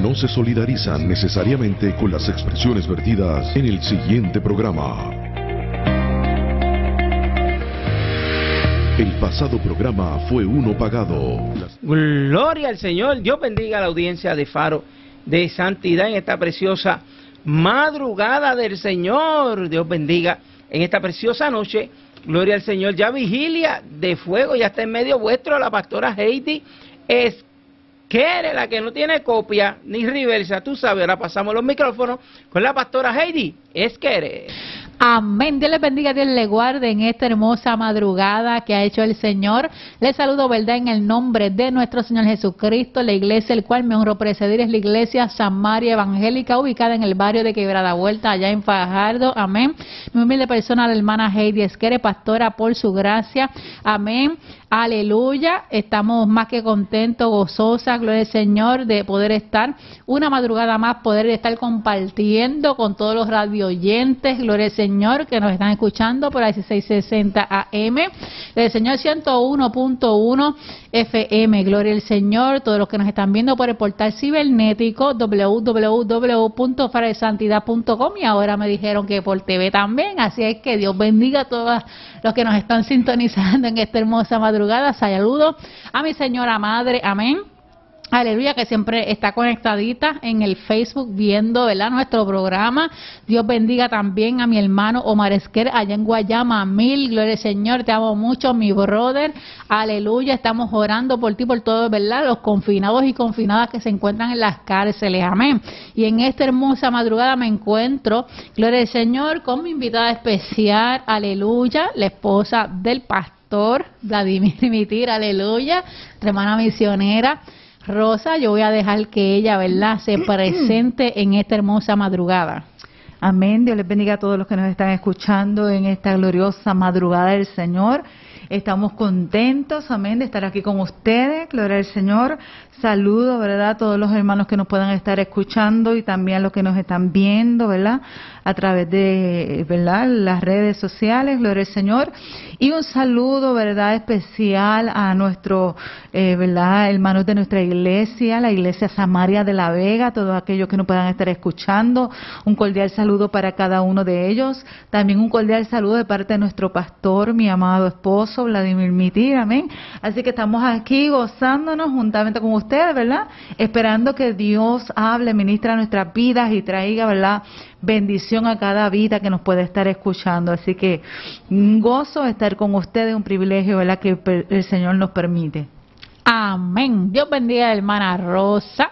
no se solidarizan necesariamente con las expresiones vertidas en el siguiente programa. El pasado programa fue uno pagado. Gloria al Señor. Dios bendiga a la audiencia de Faro de Santidad en esta preciosa madrugada del Señor. Dios bendiga en esta preciosa noche. Gloria al Señor. Ya vigilia de fuego, ya está en medio vuestro la pastora Heidi es Esquere, la que no tiene copia ni reversa. Tú sabes, ahora pasamos los micrófonos con la pastora Heidi Esquere. Amén. Dios les bendiga, Dios le guarde en esta hermosa madrugada que ha hecho el Señor. Les saludo, ¿verdad? En el nombre de nuestro Señor Jesucristo, la iglesia, el cual me honro presidir, es la iglesia Samaria Evangélica, ubicada en el barrio de Quebrada Vuelta, allá en Fajardo. Amén. Mi humilde persona, la hermana Heidi Esquere, pastora, por su gracia. Amén. Aleluya. Estamos más que contentos, gozosas, gloria al Señor, de poder estar una madrugada más, poder estar compartiendo con todos los radioyentes, gloria al Señor, que nos están escuchando por ahí 660 AM, el Señor 101.1 FM, gloria al Señor, todos los que nos están viendo por el portal cibernético www.faresantidad.com y ahora me dijeron que por TV también, así es que Dios bendiga a todos los que nos están sintonizando en esta hermosa madrugada. Saludos a mi señora madre, amén Aleluya, que siempre está conectadita en el Facebook viendo ¿verdad? nuestro programa. Dios bendiga también a mi hermano Omar Esquer allá en Guayama. Mil, gloria al Señor, te amo mucho, mi brother. Aleluya, estamos orando por ti, por todos, ¿verdad? Los confinados y confinadas que se encuentran en las cárceles. Amén. Y en esta hermosa madrugada me encuentro, gloria al Señor, con mi invitada especial, aleluya, la esposa del pastor Vladimir Dimitir, aleluya, hermana misionera. Rosa, yo voy a dejar que ella, ¿verdad?, se presente en esta hermosa madrugada. Amén. Dios les bendiga a todos los que nos están escuchando en esta gloriosa madrugada del Señor. Estamos contentos, amén, de estar aquí con ustedes. Gloria al Señor. Saludo, ¿verdad? A todos los hermanos que nos puedan estar escuchando y también a los que nos están viendo, ¿verdad? A través de, ¿verdad? Las redes sociales, gloria al Señor. Y un saludo, ¿verdad? Especial a nuestro, eh, ¿verdad? Hermanos de nuestra iglesia, la iglesia Samaria de la Vega, todos aquellos que nos puedan estar escuchando. Un cordial saludo para cada uno de ellos. También un cordial saludo de parte de nuestro pastor, mi amado esposo, Vladimir Mitir, amén. Así que estamos aquí gozándonos juntamente con ustedes ustedes, ¿verdad? Esperando que Dios hable, ministra nuestras vidas y traiga, ¿verdad? Bendición a cada vida que nos puede estar escuchando. Así que un gozo estar con ustedes, un privilegio, ¿verdad? Que el Señor nos permite. Amén. Dios bendiga hermana Rosa.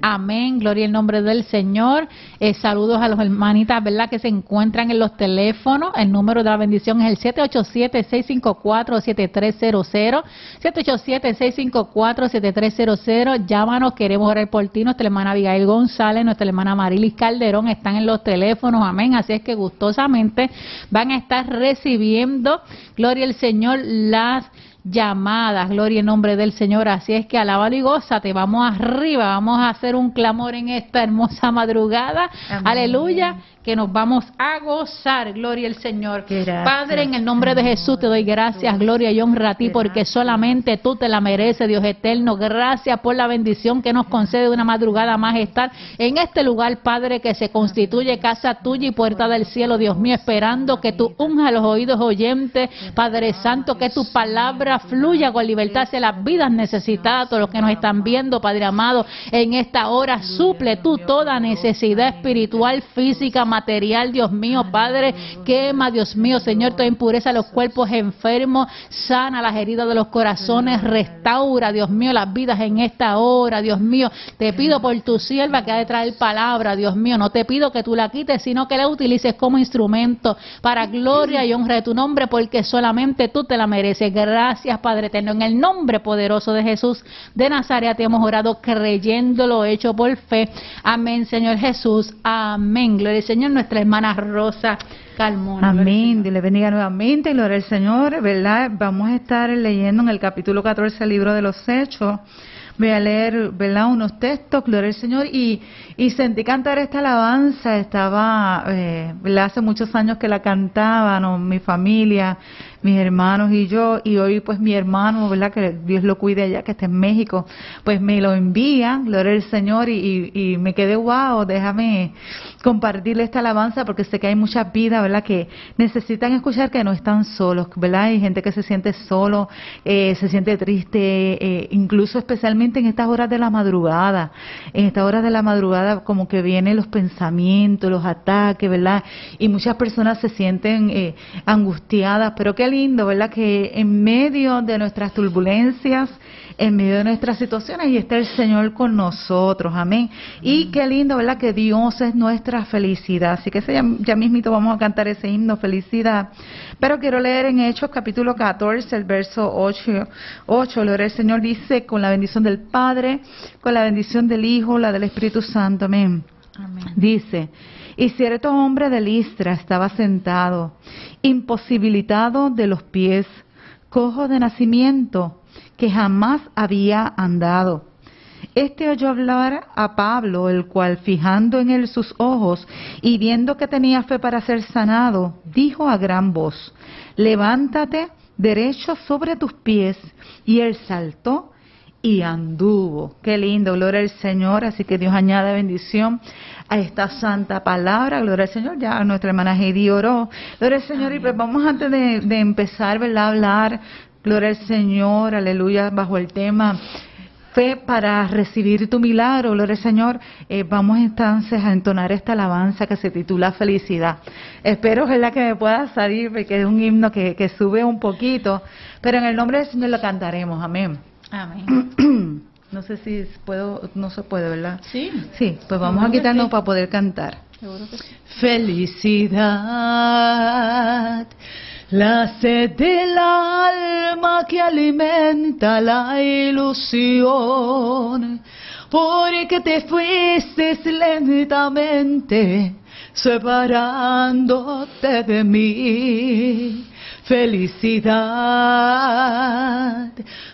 Amén. Gloria al nombre del Señor. Eh, saludos a los hermanitas, ¿verdad? Que se encuentran en los teléfonos. El número de la bendición es el 787-654-7300. 787-654-7300. Llámanos, queremos orar por ti. Nuestra hermana Abigail González, nuestra hermana Marilis Calderón están en los teléfonos. Amén. Así es que gustosamente van a estar recibiendo, gloria al Señor, las llamadas, gloria en nombre del Señor. Así es que alabado y gózate, vamos arriba, vamos a hacer un clamor en esta hermosa madrugada. Aleluya que nos vamos a gozar, gloria al Señor. Padre, en el nombre de Jesús te doy gracias, gloria y honra a ti, porque solamente tú te la mereces, Dios eterno. Gracias por la bendición que nos concede una madrugada más estar en este lugar, Padre, que se constituye casa tuya y puerta del cielo, Dios mío, esperando que tú unja los oídos oyentes, Padre Santo, que tu palabra fluya con libertad hacia las vidas necesitadas, todos los que nos están viendo, Padre amado, en esta hora, suple tú toda necesidad espiritual, física, material, Dios mío, Padre, quema, Dios mío, Señor, toda impureza los cuerpos enfermos, sana las heridas de los corazones, restaura, Dios mío, las vidas en esta hora, Dios mío, te pido por tu sierva que ha de traer palabra, Dios mío, no te pido que tú la quites, sino que la utilices como instrumento para gloria y honra de tu nombre, porque solamente tú te la mereces. Gracias, Padre eterno, en el nombre poderoso de Jesús de Nazaret te hemos orado creyéndolo hecho por fe. Amén, Señor Jesús. Amén. Gloria al Señor nuestra hermana Rosa Calmona. Amén, Dios le bendiga nuevamente, gloria al Señor, ¿verdad? Vamos a estar leyendo en el capítulo 14 del libro de los Hechos. Voy a leer, ¿verdad? Unos textos, gloria al Señor, y, y sentí cantar esta alabanza, estaba, eh, Hace muchos años que la cantaban, mi familia, mis hermanos y yo, y hoy pues mi hermano, ¿verdad? Que Dios lo cuide allá, que está en México, pues me lo envían, gloria al Señor, y, y, me quedé, wow, déjame compartirle esta alabanza porque sé que hay muchas vidas, ¿verdad? Que necesitan escuchar que no están solos, ¿verdad? Hay gente que se siente solo, eh, se siente triste, eh, incluso especialmente en estas horas de la madrugada, en estas horas de la madrugada como que vienen los pensamientos, los ataques, ¿verdad? Y muchas personas se sienten eh, angustiadas, pero qué lindo, ¿verdad? Que en medio de nuestras turbulencias, en medio de nuestras situaciones y está el Señor con nosotros, amén. Y qué lindo, ¿verdad? Que Dios es nuestra felicidad. Así que ya, ya mismito vamos a cantar ese himno, felicidad. Pero quiero leer en Hechos capítulo 14, el verso 8, 8, el Señor dice, con la bendición del Padre, con la bendición del Hijo, la del Espíritu Santo, amén. amén. Dice, y cierto hombre de Listra estaba sentado, imposibilitado de los pies, cojo de nacimiento, que jamás había andado. Este oyó hablar a Pablo, el cual, fijando en él sus ojos y viendo que tenía fe para ser sanado, dijo a gran voz, levántate derecho sobre tus pies. Y él saltó y anduvo. Qué lindo, gloria al Señor. Así que Dios añade bendición a esta santa palabra. Gloria al Señor. Ya nuestra hermana Heidi oró. Gloria al Señor. Y pues vamos antes de, de empezar, ¿verdad? A hablar Gloria al Señor, aleluya, bajo el tema fe para recibir tu milagro, gloria al Señor. Eh, vamos entonces a entonar esta alabanza que se titula Felicidad. Espero la que me pueda salir, porque es un himno que, que sube un poquito, pero en el nombre del Señor lo cantaremos, amén. Amén. no sé si puedo, no se puede, ¿verdad? Sí. Sí, pues vamos a quitarnos para poder cantar. Seguro que sí. Felicidad la sed del alma que alimenta la ilusión, porque te fuiste lentamente separándote de mí felicidad.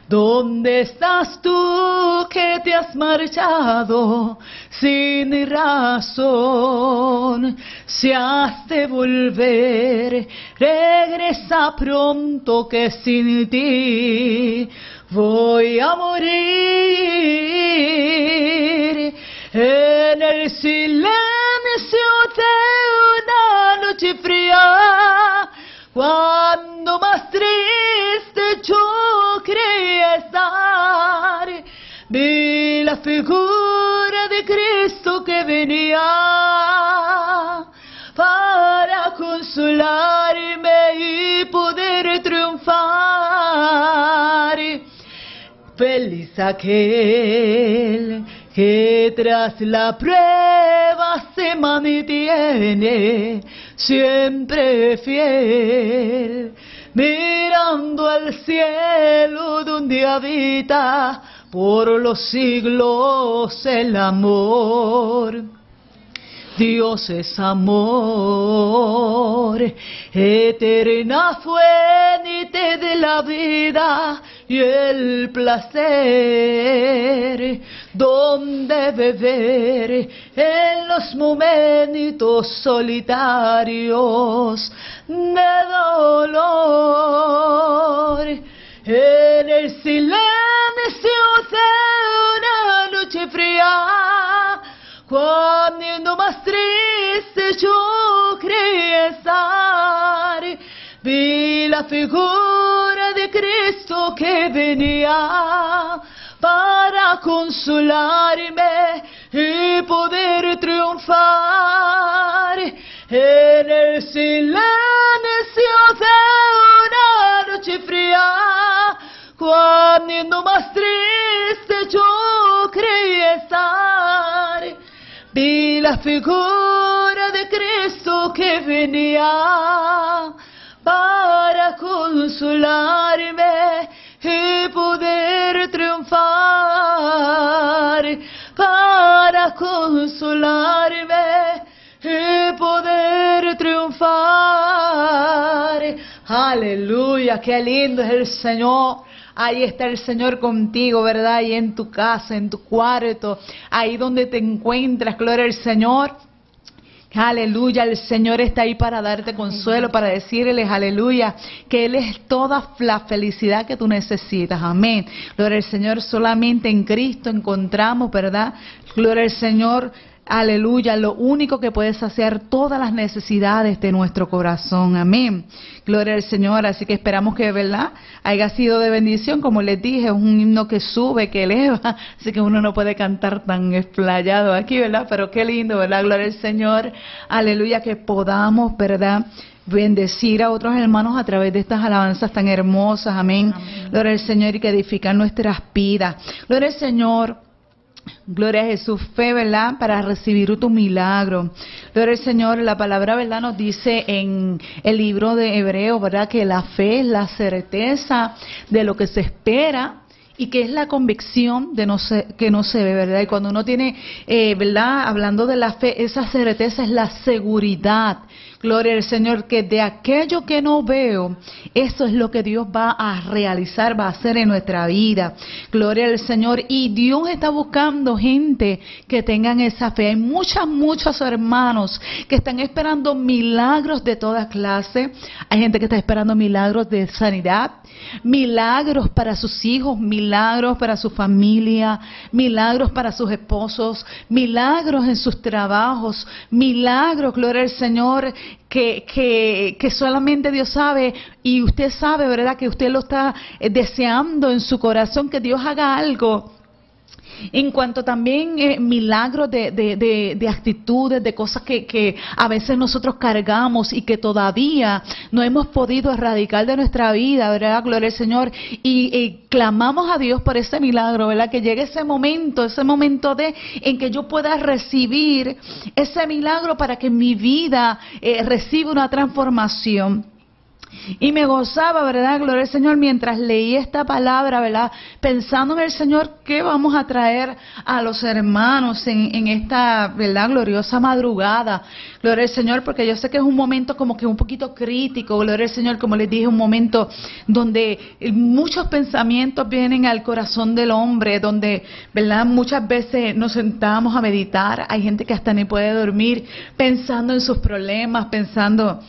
¿Dónde estás tú que te has marchado sin razón? Si has de volver, regresa pronto que sin ti voy a morir en el silencio de una noche fría cuando más triste yo creía estar, vi la figura de Cristo que venía para consolarme y poder triunfar. Feliz aquel que tras la prueba se mantiene siempre fiel, mirando al cielo donde habita por los siglos el amor. Dios es amor, eterna fuente de la vida y el placer, donde beber en los momentos solitarios de dolor, en el silencio de una noche fría, cuando más triste yo creía estar, vi la figura Cristo que venía para consolarme y poder triunfar en el silencio de una noche fría, cuando más triste yo creía estar, vi la figura de Cristo que venía para consolarme y poder triunfar, para consolarme y poder triunfar. Aleluya, qué lindo es el Señor. Ahí está el Señor contigo, ¿verdad? Y en tu casa, en tu cuarto, ahí donde te encuentras, gloria al Señor. Aleluya, el Señor está ahí para darte consuelo, para decirles, aleluya, que Él es toda la felicidad que tú necesitas. Amén. Gloria al Señor, solamente en Cristo encontramos, ¿verdad? Gloria al Señor, Aleluya, lo único que puede saciar todas las necesidades de nuestro corazón. Amén. Gloria al Señor. Así que esperamos que, ¿verdad? Haya sido de bendición. Como les dije, es un himno que sube, que eleva. Así que uno no puede cantar tan explayado aquí, ¿verdad? Pero qué lindo, ¿verdad? Gloria al Señor. Aleluya, que podamos, ¿verdad? bendecir a otros hermanos a través de estas alabanzas tan hermosas, amén. amén. Gloria al Señor y que edifican nuestras vidas. Gloria al Señor. Gloria a Jesús, fe, ¿verdad? Para recibir tu milagro. Gloria al Señor, la palabra, ¿verdad? Nos dice en el libro de Hebreo, ¿verdad? Que la fe es la certeza de lo que se espera y que es la convicción de no que no se ve, ¿verdad? Y cuando uno tiene, eh, ¿verdad? Hablando de la fe, esa certeza es la seguridad Gloria al Señor, que de aquello que no veo, eso es lo que Dios va a realizar, va a hacer en nuestra vida. Gloria al Señor. Y Dios está buscando gente que tengan esa fe. Hay muchas, muchos hermanos que están esperando milagros de toda clase. Hay gente que está esperando milagros de sanidad, milagros para sus hijos, milagros para su familia, milagros para sus esposos, milagros en sus trabajos, milagros, gloria al Señor, que, que, que, solamente Dios sabe y usted sabe, ¿verdad? Que usted lo está eh, deseando en su corazón, que Dios haga algo en cuanto también eh, milagros de, de, de, actitudes, de cosas que, a veces nosotros cargamos y que todavía no hemos podido erradicar de nuestra vida, ¿verdad? Gloria al Señor. Y, clamamos a Dios por ese milagro, ¿verdad? Que llegue ese momento, ese momento de en que yo pueda recibir ese milagro para que mi vida eh, reciba una transformación. Y me gozaba, ¿verdad? Gloria al Señor, mientras leía esta palabra, ¿verdad? Pensando en el Señor, ¿qué vamos a traer a los hermanos en, esta, ¿verdad? Gloriosa madrugada. Gloria al Señor, porque yo sé que es un momento como que un poquito crítico. Gloria al Señor, como les dije, un momento donde muchos pensamientos vienen al corazón del hombre, donde, ¿verdad? Muchas veces nos sentamos a meditar. Hay gente que hasta ni puede dormir pensando en sus problemas, pensando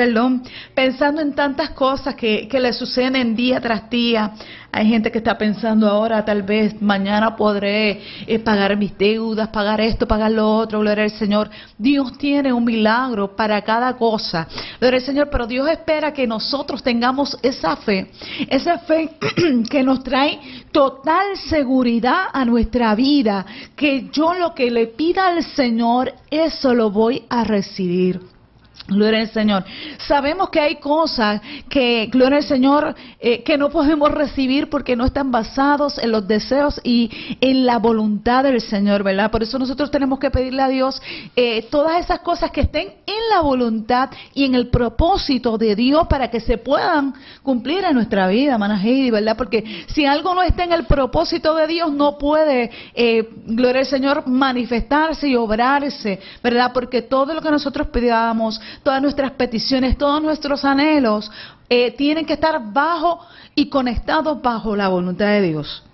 perdón, pensando en tantas cosas que, le suceden día tras día. Hay gente que está pensando ahora, tal vez mañana podré eh, pagar mis deudas, pagar esto, pagar lo otro, gloria al Señor. Dios tiene un milagro para cada cosa, gloria al Señor, pero Dios espera que nosotros tengamos esa fe, esa fe que nos trae total seguridad a nuestra vida, que yo lo que le pida al Señor, eso lo voy a recibir. Gloria al Señor. Sabemos que hay cosas que, gloria al Señor, eh, que no podemos recibir porque no están basados en los deseos y en la voluntad del Señor, ¿verdad? Por eso nosotros tenemos que pedirle a Dios eh, todas esas cosas que estén en la voluntad y en el propósito de Dios para que se puedan cumplir en nuestra vida, Manajidi, ¿verdad? Porque si algo no está en el propósito de Dios, no puede, eh, gloria al Señor, manifestarse y obrarse, ¿verdad? Porque todo lo que nosotros pedíamos, todas nuestras peticiones, todos nuestros anhelos eh, tienen que estar bajo y conectados bajo la voluntad de Dios.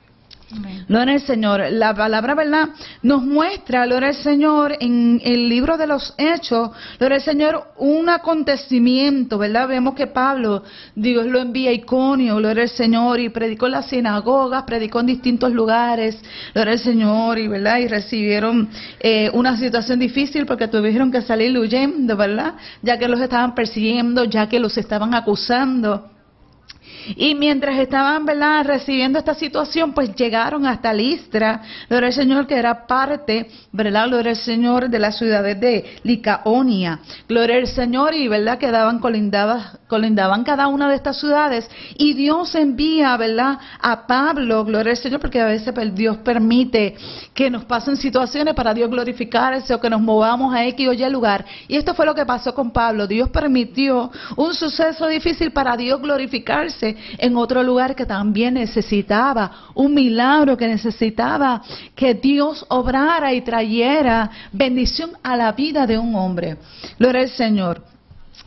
Gloria al Señor. La palabra, ¿verdad? Nos muestra, gloria al Señor, en el libro de los Hechos, gloria al Señor, un acontecimiento, ¿verdad? Vemos que Pablo, Dios lo envía a Iconio, gloria al Señor, y predicó en las sinagogas, predicó en distintos lugares, gloria al Señor, y ¿verdad? Y recibieron eh, una situación difícil porque tuvieron que salir huyendo, ¿verdad? Ya que los estaban persiguiendo, ya que los estaban acusando. Y mientras estaban, ¿verdad?, recibiendo esta situación, pues llegaron hasta Listra, gloria al Señor, que era parte, ¿verdad?, gloria al Señor de la ciudad de Licaonia. Gloria al Señor, y, ¿verdad?, quedaban colindadas, colindaban cada una de estas ciudades. Y Dios envía, ¿verdad?, a Pablo, gloria al Señor, porque a veces pues, Dios permite que nos pasen situaciones para Dios glorificarse o que nos movamos a X o Y lugar. Y esto fue lo que pasó con Pablo. Dios permitió un suceso difícil para Dios glorificarse en otro lugar que también necesitaba un milagro, que necesitaba que Dios obrara y trayera bendición a la vida de un hombre. Gloria al Señor.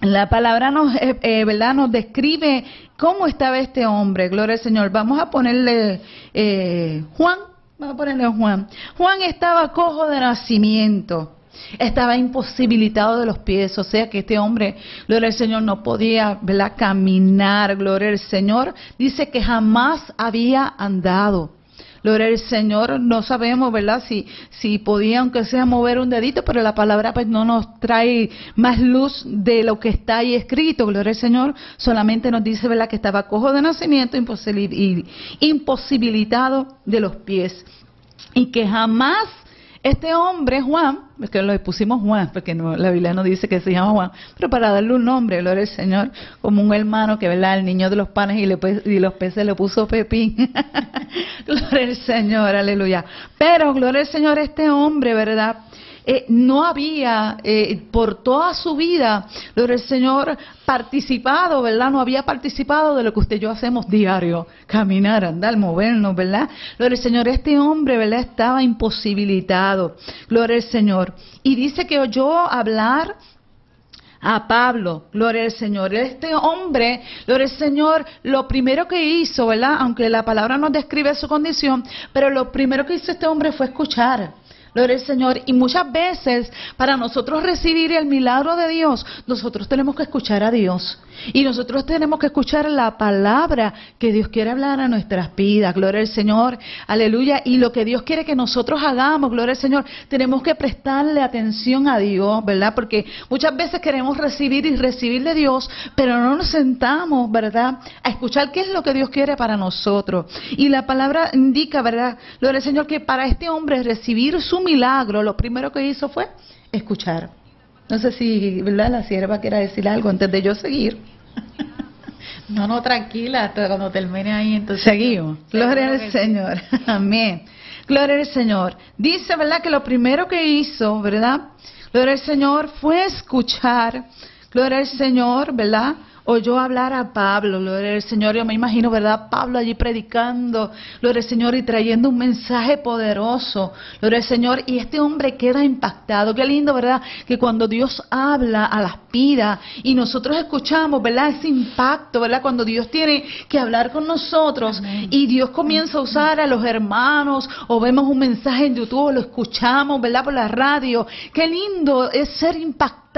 La palabra nos, eh, eh, ¿verdad? nos describe cómo estaba este hombre. Gloria al Señor. Vamos a ponerle eh, Juan. Vamos a ponerle Juan. Juan estaba cojo de nacimiento. Estaba imposibilitado de los pies, o sea que este hombre, gloria al Señor, no podía ¿verdad? caminar, gloria al Señor, dice que jamás había andado. Gloria al Señor, no sabemos, ¿verdad? Si, si podía, aunque sea, mover un dedito, pero la palabra pues no nos trae más luz de lo que está ahí escrito. Gloria al Señor, solamente nos dice, ¿verdad? Que estaba cojo de nacimiento, imposibilitado de los pies. Y que jamás este hombre, Juan, es que lo pusimos Juan, porque la Biblia no dice que se llama Juan, pero para darle un nombre, gloria al Señor, como un hermano que, ¿verdad? El niño de los panes y, le, y los peces le puso Pepín. gloria al Señor, aleluya. Pero, gloria al Señor, este hombre, ¿verdad? Eh, no había eh, por toda su vida, el Señor, participado, ¿verdad? No había participado de lo que usted y yo hacemos diario, caminar, andar, movernos, ¿verdad? Gloria al Señor, este hombre, ¿verdad? Estaba imposibilitado, gloria al Señor. Y dice que oyó hablar a Pablo, gloria al Señor. Este hombre, gloria al Señor, lo primero que hizo, ¿verdad? Aunque la palabra no describe su condición, pero lo primero que hizo este hombre fue escuchar. Gloria al Señor. Y muchas veces, para nosotros recibir el milagro de Dios, nosotros tenemos que escuchar a Dios. Y nosotros tenemos que escuchar la palabra que Dios quiere hablar a nuestras vidas. Gloria al Señor. Aleluya. Y lo que Dios quiere que nosotros hagamos, gloria al Señor, tenemos que prestarle atención a Dios, ¿verdad? Porque muchas veces queremos recibir y recibir de Dios, pero no nos sentamos, ¿verdad? A escuchar qué es lo que Dios quiere para nosotros. Y la palabra indica, ¿verdad? Gloria al Señor, que para este hombre recibir su milagro, lo primero que hizo fue escuchar. No sé si, ¿verdad? La sierva quiera decir algo antes de yo seguir. No, no, tranquila, hasta cuando termine ahí, entonces. Seguimos. Gloria al Señor. Amén. Gloria al Señor. Dice, ¿verdad? Que lo primero que hizo, ¿verdad? Gloria al Señor fue escuchar. Gloria al Señor, ¿verdad? Oyó hablar a Pablo, gloria al Señor, yo me imagino, ¿verdad? Pablo allí predicando, gloria al Señor, y trayendo un mensaje poderoso, gloria al Señor, y este hombre queda impactado. Qué lindo, ¿verdad? Que cuando Dios habla a las vidas y nosotros escuchamos, ¿verdad? Ese impacto, ¿verdad? Cuando Dios tiene que hablar con nosotros y Dios comienza a usar a los hermanos o vemos un mensaje en YouTube o lo escuchamos, ¿verdad? Por la radio. Qué lindo es ser impactado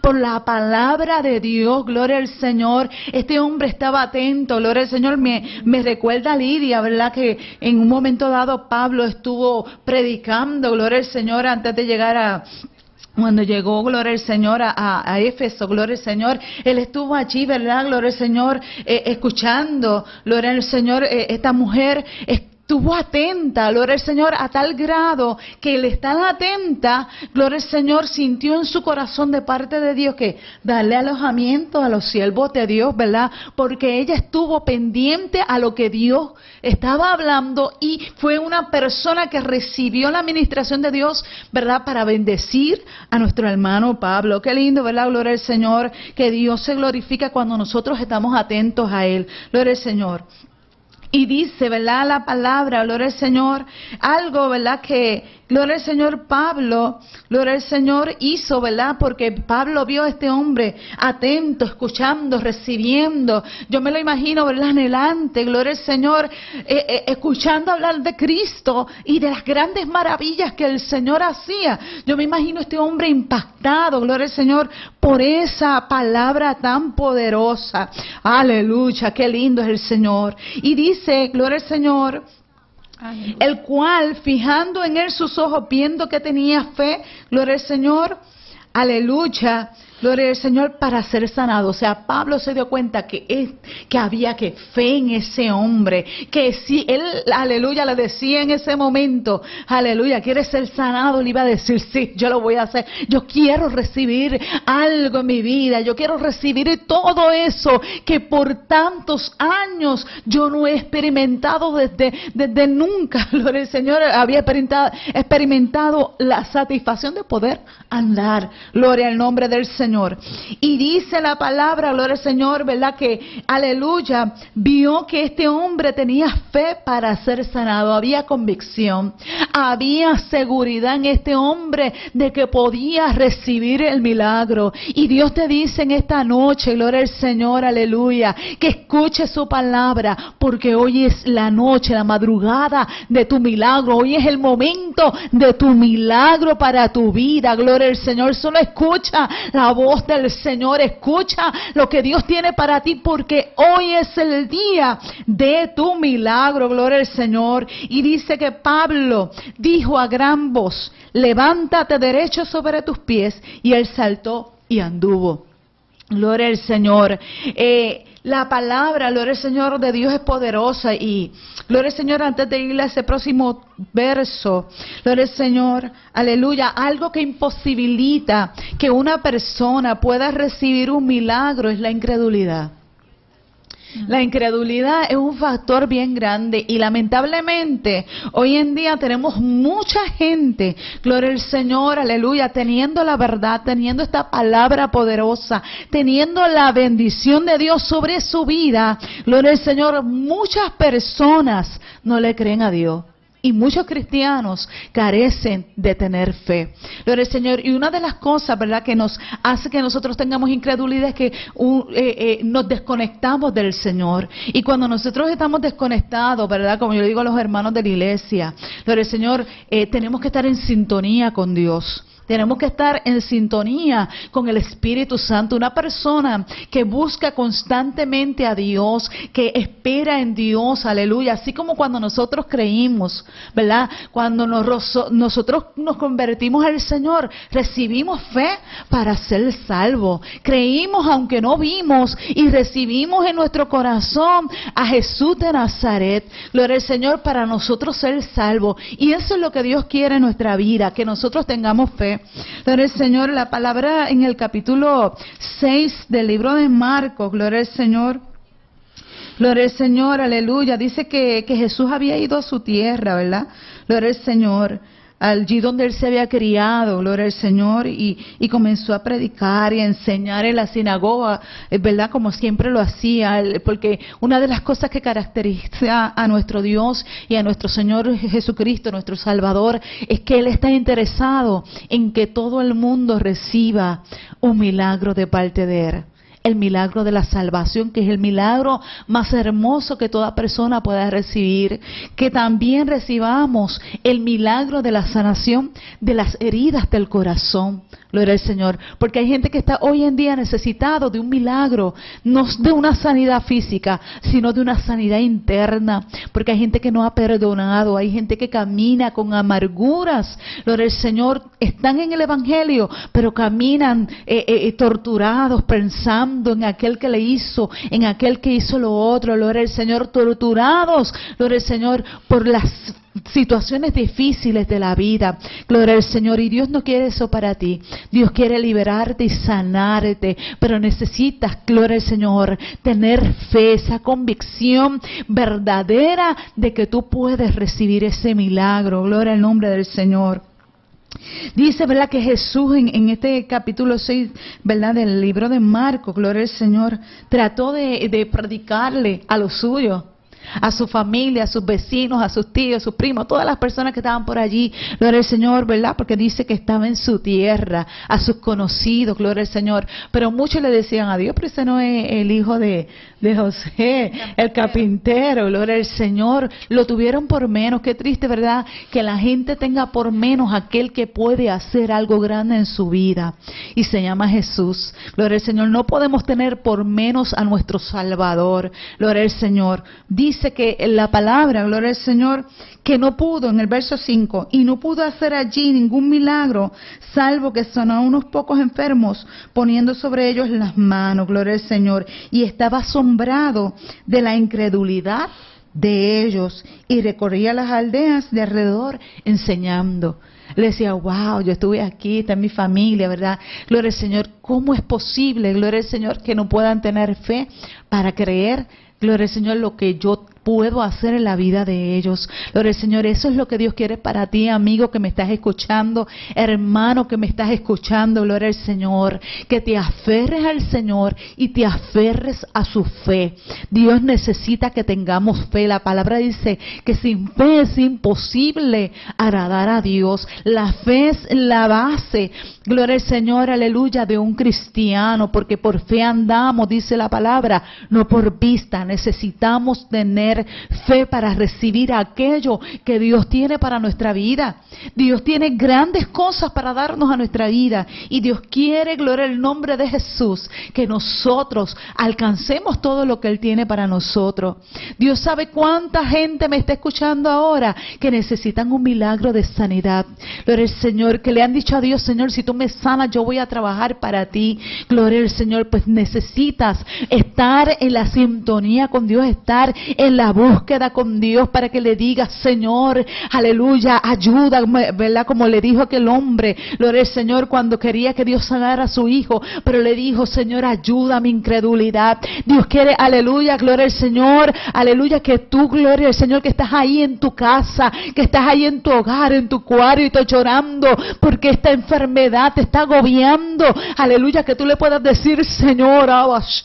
por la palabra de Dios, gloria al Señor. Este hombre estaba atento, gloria al Señor. Me, me recuerda a Lidia, ¿verdad? Que en un momento dado Pablo estuvo predicando, gloria al Señor, antes de llegar a, cuando llegó, gloria al Señor, a, a, Éfeso, gloria al Señor, Él estuvo allí, ¿verdad? Gloria al Señor, eh, escuchando, gloria al Señor, eh, esta mujer Estuvo atenta, gloria al Señor, a tal grado que el estar atenta, gloria al Señor, sintió en su corazón de parte de Dios que darle alojamiento a los siervos de Dios, ¿verdad? Porque ella estuvo pendiente a lo que Dios estaba hablando y fue una persona que recibió la administración de Dios, ¿verdad? Para bendecir a nuestro hermano Pablo. Qué lindo, ¿verdad? Gloria al Señor, que Dios se glorifica cuando nosotros estamos atentos a Él. Gloria al Señor. Y dice, ¿verdad? La palabra, gloria al Señor, algo, ¿verdad? Que, gloria al Señor, Pablo, gloria al Señor hizo, ¿verdad? Porque Pablo vio a este hombre atento, escuchando, recibiendo. Yo me lo imagino, ¿verdad? Anhelante, gloria al Señor, eh, eh, escuchando hablar de Cristo y de las grandes maravillas que el Señor hacía. Yo me imagino este hombre impactado, gloria al Señor, por esa palabra tan poderosa. Aleluya, qué lindo es el Señor. Y dice, gloria al Señor, el cual, fijando en él sus ojos, viendo que tenía fe, gloria al Señor, aleluya, Gloria al Señor para ser sanado. O sea, Pablo se dio cuenta que, es, que había que fe en ese hombre. Que si él, aleluya, le decía en ese momento, aleluya, quiere ser sanado, le iba a decir, sí, yo lo voy a hacer. Yo quiero recibir algo en mi vida. Yo quiero recibir todo eso que por tantos años yo no he experimentado desde, desde nunca. Gloria al Señor, había experimentado, experimentado la satisfacción de poder andar. Gloria al nombre del Señor Señor. Y dice la palabra, gloria al Señor, ¿verdad? Que, aleluya, vio que este hombre tenía fe para ser sanado, había convicción, había seguridad en este hombre de que podía recibir el milagro. Y Dios te dice en esta noche, gloria al Señor, aleluya, que escuche su palabra, porque hoy es la noche, la madrugada de tu milagro, hoy es el momento de tu milagro para tu vida, gloria al Señor. Solo escucha la voz del Señor, escucha lo que Dios tiene para ti, porque hoy es el día de tu milagro, gloria al Señor. Y dice que Pablo dijo a gran voz, levántate derecho sobre tus pies, y él saltó y anduvo. Gloria al Señor. Eh, la palabra, gloria al Señor de Dios es poderosa y gloria al Señor antes de ir a ese próximo verso, gloria al Señor, aleluya, algo que imposibilita que una persona pueda recibir un milagro es la incredulidad. La incredulidad es un factor bien grande y lamentablemente hoy en día tenemos mucha gente, gloria al Señor, aleluya, teniendo la verdad, teniendo esta palabra poderosa, teniendo la bendición de Dios sobre su vida, gloria al Señor, muchas personas no le creen a Dios. Y muchos cristianos carecen de tener fe. Gloria al Señor. Y una de las cosas, ¿verdad?, que nos hace que nosotros tengamos incredulidad es que eh, eh, nos desconectamos del Señor. Y cuando nosotros estamos desconectados, ¿verdad?, como yo digo a los hermanos de la iglesia, gloria al Señor, eh, tenemos que estar en sintonía con Dios. Tenemos que estar en sintonía con el Espíritu Santo. Una persona que busca constantemente a Dios, que espera en Dios, aleluya. Así como cuando nosotros creímos, ¿verdad? Cuando nosotros nos convertimos al Señor, recibimos fe para ser salvos. Creímos aunque no vimos y recibimos en nuestro corazón a Jesús de Nazaret. Gloria al Señor para nosotros ser salvos. Y eso es lo que Dios quiere en nuestra vida, que nosotros tengamos fe Gloria al Señor, la palabra en el capítulo 6 del libro de Marcos, gloria al Señor. Gloria al Señor, aleluya. Dice que, que Jesús había ido a su tierra, ¿verdad? Gloria al Señor allí donde él se había criado, gloria al Señor, y, comenzó a predicar y a enseñar en la sinagoga, es verdad, como siempre lo hacía, porque una de las cosas que caracteriza a nuestro Dios y a nuestro Señor Jesucristo, nuestro Salvador, es que Él está interesado en que todo el mundo reciba un milagro de parte de Él el milagro de la salvación, que es el milagro más hermoso que toda persona pueda recibir. Que también recibamos el milagro de la sanación de las heridas del corazón. Gloria al Señor. Porque hay gente que está hoy en día necesitado de un milagro, no de una sanidad física, sino de una sanidad interna. Porque hay gente que no ha perdonado, hay gente que camina con amarguras. Gloria al Señor. Están en el Evangelio, pero caminan eh, eh, eh, torturados, pensando en aquel que le hizo, en aquel que hizo lo otro. Gloria al Señor. Torturados, gloria al Señor, por las situaciones difíciles de la vida. Gloria al Señor. Y Dios no quiere eso para ti. Dios quiere liberarte y sanarte. Pero necesitas, gloria al Señor, tener fe, esa convicción verdadera de que tú puedes recibir ese milagro. Gloria al nombre del Señor. Dice, ¿verdad? Que Jesús en, este capítulo 6, ¿verdad? Del libro de Marcos, gloria al Señor, trató de, de predicarle a los suyos a su familia, a sus vecinos, a sus tíos, a sus primos, todas las personas que estaban por allí, gloria al Señor, ¿verdad? Porque dice que estaba en su tierra, a sus conocidos, gloria al Señor. Pero muchos le decían a Dios, pero ese no es el hijo de, de José, el carpintero, gloria al Señor. Lo tuvieron por menos, qué triste, ¿verdad? Que la gente tenga por menos aquel que puede hacer algo grande en su vida. Y se llama Jesús, gloria al Señor. No podemos tener por menos a nuestro Salvador, gloria al Señor. Dice dice que la palabra, gloria al Señor, que no pudo, en el verso 5, y no pudo hacer allí ningún milagro, salvo que sonó a unos pocos enfermos, poniendo sobre ellos las manos, gloria al Señor, y estaba asombrado de la incredulidad de ellos, y recorría las aldeas de alrededor enseñando. Le decía, wow, yo estuve aquí, está mi familia, ¿verdad? Gloria al Señor, ¿cómo es posible, gloria al Señor, que no puedan tener fe para creer, gloria al Señor, lo que yo puedo hacer en la vida de ellos. Gloria al Señor, eso es lo que Dios quiere para ti, amigo que me estás escuchando, hermano que me estás escuchando, gloria al Señor, que te aferres al Señor y te aferres a su fe. Dios necesita que tengamos fe. La palabra dice que sin fe es imposible agradar a Dios. La fe es la base, gloria al Señor, aleluya, de un cristiano, porque por fe andamos, dice la palabra, no por vista. Necesitamos tener fe para recibir aquello que Dios tiene para nuestra vida. Dios tiene grandes cosas para darnos a nuestra vida y Dios quiere, gloria al nombre de Jesús, que nosotros alcancemos todo lo que Él tiene para nosotros. Dios sabe cuánta gente me está escuchando ahora que necesitan un milagro de sanidad. Gloria al Señor, que le han dicho a Dios, Señor, si tú me sanas, yo voy a trabajar para ti. Gloria al Señor, pues necesitas estar en la sintonía con Dios, estar en la búsqueda con Dios para que le digas, Señor, aleluya, ayuda, ¿verdad? Como le dijo aquel hombre, gloria al Señor, cuando quería que Dios sanara a su hijo, pero le dijo, Señor, ayuda a mi incredulidad. Dios quiere, aleluya, gloria al Señor, aleluya, que tú, gloria al Señor, que estás ahí en tu casa, que estás ahí en tu hogar, en tu cuarto y estás llorando porque esta enfermedad te está agobiando. Aleluya, que tú le puedas decir, Señor,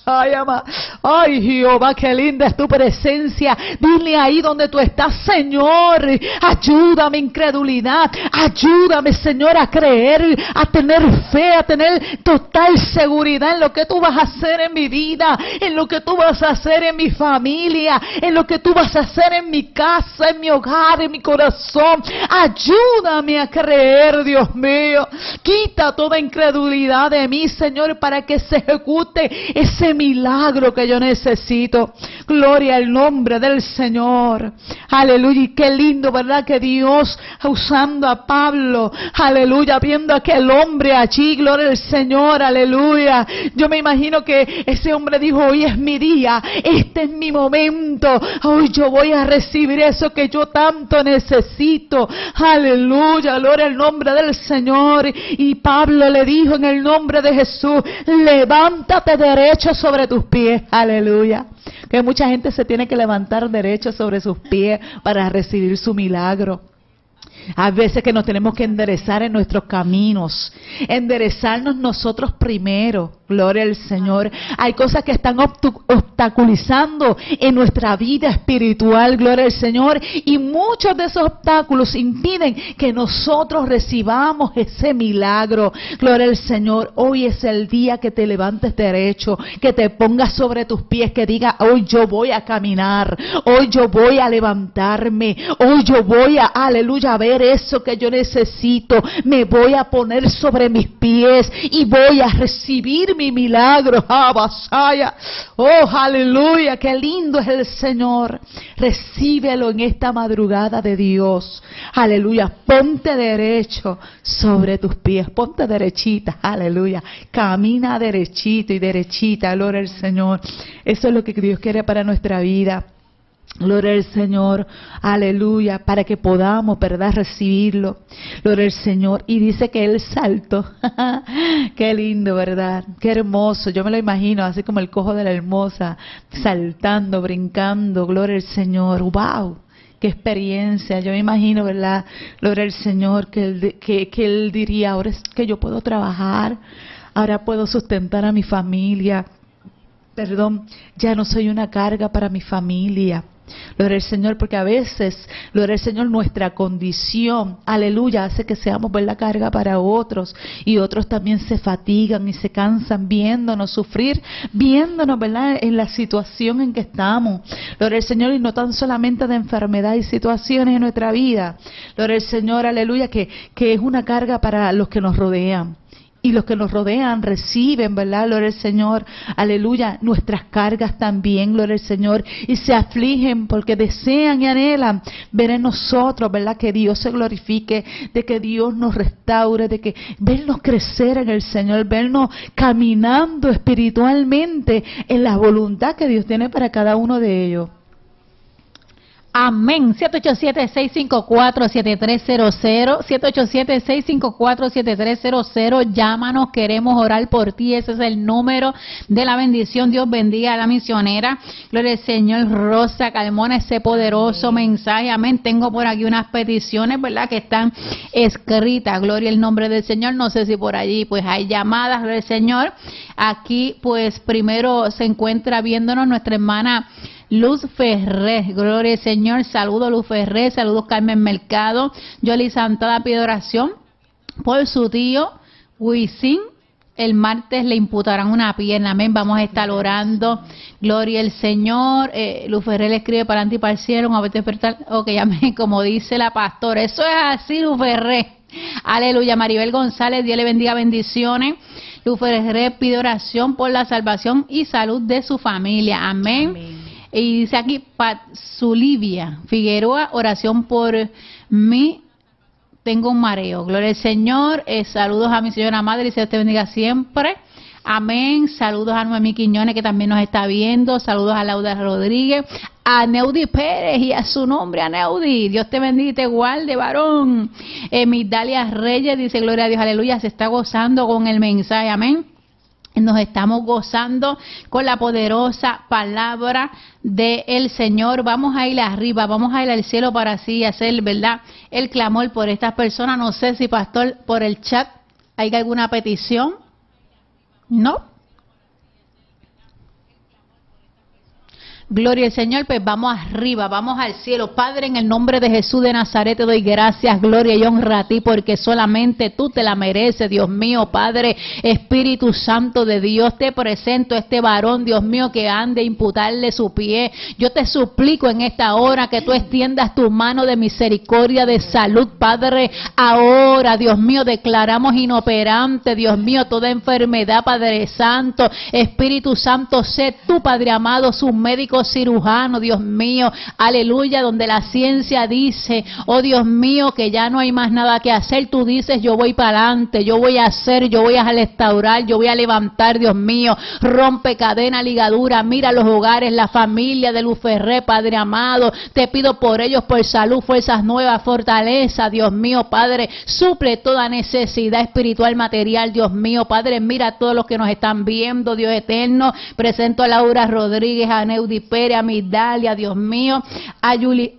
ay Jehová, qué linda es tu presencia. Dile ahí donde tú estás, Señor, ayúdame incredulidad, ayúdame, Señor, a creer, a tener fe, a tener total seguridad en lo que tú vas a hacer en mi vida, en lo que tú vas a hacer en mi familia, en lo que tú vas a hacer en mi casa, en mi hogar, en mi corazón. Ayúdame a creer, Dios mío. Quita toda incredulidad de mí, Señor, para que se ejecute ese milagro que yo necesito. Gloria al nombre del Señor. Aleluya. Y qué lindo, ¿verdad? Que Dios usando a Pablo. Aleluya. Viendo aquel hombre allí. Gloria al Señor. Aleluya. Yo me imagino que ese hombre dijo, hoy es mi día. Este es mi momento. Hoy yo voy a recibir eso que yo tanto necesito. Aleluya. Gloria al nombre del Señor. Y Pablo le dijo en el nombre de Jesús, levántate derecho sobre tus pies. Aleluya que mucha gente se tiene que levantar derecho sobre sus pies para recibir su milagro. Hay veces que nos tenemos que enderezar en nuestros caminos, enderezarnos nosotros primero. Gloria al Señor. Hay cosas que están obstaculizando en nuestra vida espiritual. Gloria al Señor. Y muchos de esos obstáculos impiden que nosotros recibamos ese milagro. Gloria al Señor. Hoy es el día que te levantes derecho, que te pongas sobre tus pies, que diga, hoy yo voy a caminar, hoy yo voy a levantarme, hoy yo voy a, aleluya, a ver eso que yo necesito. Me voy a poner sobre mis pies y voy a recibir mi milagro. Ah, oh, aleluya, qué lindo es el Señor. Recíbelo en esta madrugada de Dios. Aleluya, ponte derecho sobre tus pies, ponte derechita, aleluya. Camina derechito y derechita, gloria al Señor. Eso es lo que Dios quiere para nuestra vida. Gloria al Señor, aleluya, para que podamos, ¿verdad?, recibirlo. Gloria al Señor. Y dice que Él saltó. Qué lindo, ¿verdad? Qué hermoso. Yo me lo imagino así como el cojo de la hermosa, saltando, brincando. Gloria al Señor. ¡Wow! Qué experiencia. Yo me imagino, ¿verdad? Gloria al Señor, que él, que, que él diría, ahora es que yo puedo trabajar, ahora puedo sustentar a mi familia. Perdón, ya no soy una carga para mi familia. Gloria al Señor, porque a veces, gloria al Señor, nuestra condición, aleluya, hace que seamos ver la carga para otros y otros también se fatigan y se cansan viéndonos sufrir, viéndonos, ¿verdad?, en la situación en que estamos. Gloria al Señor, y no tan solamente de enfermedad y situaciones en nuestra vida. Gloria al Señor, aleluya, que, que es una carga para los que nos rodean y los que nos rodean reciben, ¿verdad? Gloria al Señor, aleluya, nuestras cargas también, gloria al Señor, y se afligen porque desean y anhelan ver en nosotros, ¿verdad? Que Dios se glorifique, de que Dios nos restaure, de que vernos crecer en el Señor, vernos caminando espiritualmente en la voluntad que Dios tiene para cada uno de ellos. Amén. 787-654-7300. 787-654-7300. Llámanos, queremos orar por ti. Ese es el número de la bendición. Dios bendiga a la misionera. Gloria al Señor Rosa Calmona, ese poderoso mensaje. Amén. Tengo por aquí unas peticiones, ¿verdad? Que están escritas. Gloria al nombre del Señor. No sé si por allí pues hay llamadas, del Señor. Aquí pues primero se encuentra viéndonos nuestra hermana. Luz Ferré, gloria al Señor, saludo Luz Ferré, saludos Carmen Mercado, Yoli Santada pide oración por su tío Wisin, el martes le imputarán una pierna, amén, vamos a estar orando, gloria al Señor, eh, Luz Ferré le escribe para adelante y para el cielo, a despertar, ok, amén, como dice la pastora, eso es así Luz Ferré, aleluya, Maribel González, Dios le bendiga bendiciones, Luz Ferré pide oración por la salvación y salud de su familia, amén. Y dice aquí, Zulivia Figueroa, oración por mí. Tengo un mareo. Gloria al Señor. Eh, saludos a mi señora madre. Y se te bendiga siempre. Amén. Saludos a Noemí Quiñones que también nos está viendo. Saludos a Lauda Rodríguez. A Neudi Pérez y a su nombre, a Neudi. Dios te bendiga y te guarde, varón. Eh, Reyes dice, gloria a Dios, aleluya. Se está gozando con el mensaje. Amén nos estamos gozando con la poderosa palabra del Señor. Vamos a ir arriba, vamos a ir al cielo para así hacer, ¿verdad? El clamor por estas personas. No sé si, pastor, por el chat hay alguna petición. ¿No? Gloria al Señor, pues vamos arriba, vamos al cielo. Padre, en el nombre de Jesús de Nazaret te doy gracias, gloria y honra a ti, porque solamente tú te la mereces, Dios mío, Padre, Espíritu Santo de Dios, te presento a este varón, Dios mío, que ande a imputarle su pie. Yo te suplico en esta hora que tú extiendas tu mano de misericordia, de salud, Padre. Ahora, Dios mío, declaramos inoperante, Dios mío, toda enfermedad, Padre Santo, Espíritu Santo, sé tú, Padre amado, su médico cirujano, Dios mío, aleluya, donde la ciencia dice, oh Dios mío, que ya no hay más nada que hacer, tú dices, yo voy para adelante, yo voy a hacer, yo voy a restaurar, yo voy a levantar, Dios mío, rompe cadena, ligadura, mira los hogares, la familia de Luferré, Padre amado, te pido por ellos, por salud, fuerzas nuevas, fortaleza, Dios mío, Padre, suple toda necesidad espiritual, material, Dios mío, Padre, mira a todos los que nos están viendo, Dios eterno, presento a Laura Rodríguez, a Neudi Pérez, a Migdalia, Dios mío, a Yuli,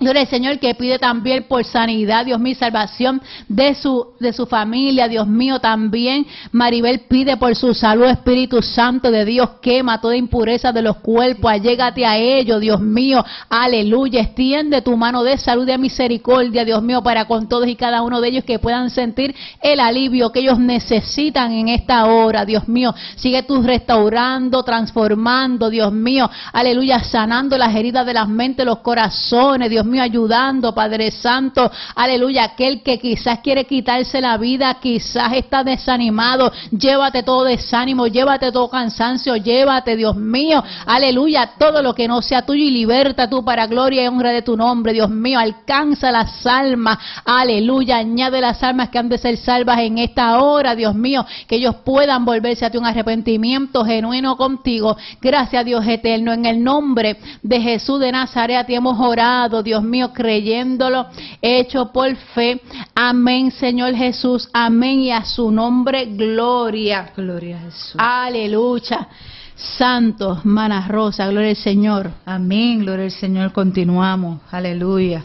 Gloria al Señor que pide también por sanidad, Dios mío, salvación de su, de su familia, Dios mío, también. Maribel pide por su salud, Espíritu Santo de Dios, quema toda impureza de los cuerpos, allégate a ellos, Dios mío, aleluya. Extiende tu mano de salud y de misericordia, Dios mío, para con todos y cada uno de ellos que puedan sentir el alivio que ellos necesitan en esta hora, Dios mío. Sigue tú restaurando, transformando, Dios mío, aleluya, sanando las heridas de las mentes, los corazones, Dios mío, ayudando, Padre Santo, aleluya, aquel que quizás quiere quitarse la vida, quizás está desanimado, llévate todo desánimo, llévate todo cansancio, llévate, Dios mío, aleluya, todo lo que no sea tuyo y liberta tú para gloria y honra de tu nombre, Dios mío, alcanza las almas, aleluya, añade las almas que han de ser salvas en esta hora, Dios mío, que ellos puedan volverse a ti un arrepentimiento genuino contigo, gracias Dios eterno, en el nombre de Jesús de Nazaret, ti hemos orado, Dios mío, creyéndolo, hecho por fe. Amén, Señor Jesús. Amén. Y a su nombre, gloria. Gloria a Jesús. Aleluya. Santo, manas rosa, gloria al Señor. Amén, gloria al Señor. Continuamos. Aleluya.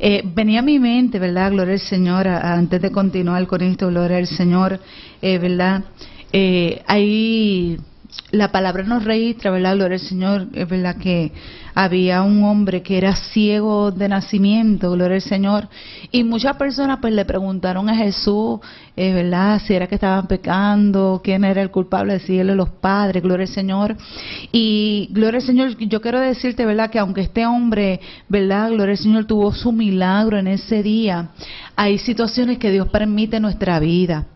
Eh, venía a mi mente, ¿verdad? Gloria al Señor, antes de continuar con esto, gloria al Señor, eh, ¿verdad? Eh, ahí la palabra nos registra, ¿verdad? Gloria al Señor, es verdad que había un hombre que era ciego de nacimiento, gloria al Señor, y muchas personas pues le preguntaron a Jesús, eh, ¿verdad? Si era que estaban pecando, quién era el culpable, decirle los padres, gloria al Señor. Y gloria al Señor, yo quiero decirte, ¿verdad? Que aunque este hombre, ¿verdad? Gloria al Señor tuvo su milagro en ese día, hay situaciones que Dios permite en nuestra vida.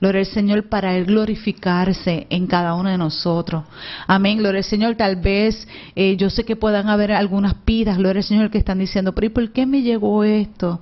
Gloria al Señor para Él glorificarse en cada uno de nosotros. Amén. Gloria al Señor. Tal vez eh, yo sé que puedan haber algunas pidas, gloria al Señor, que están diciendo, pero ¿y por qué me llegó esto?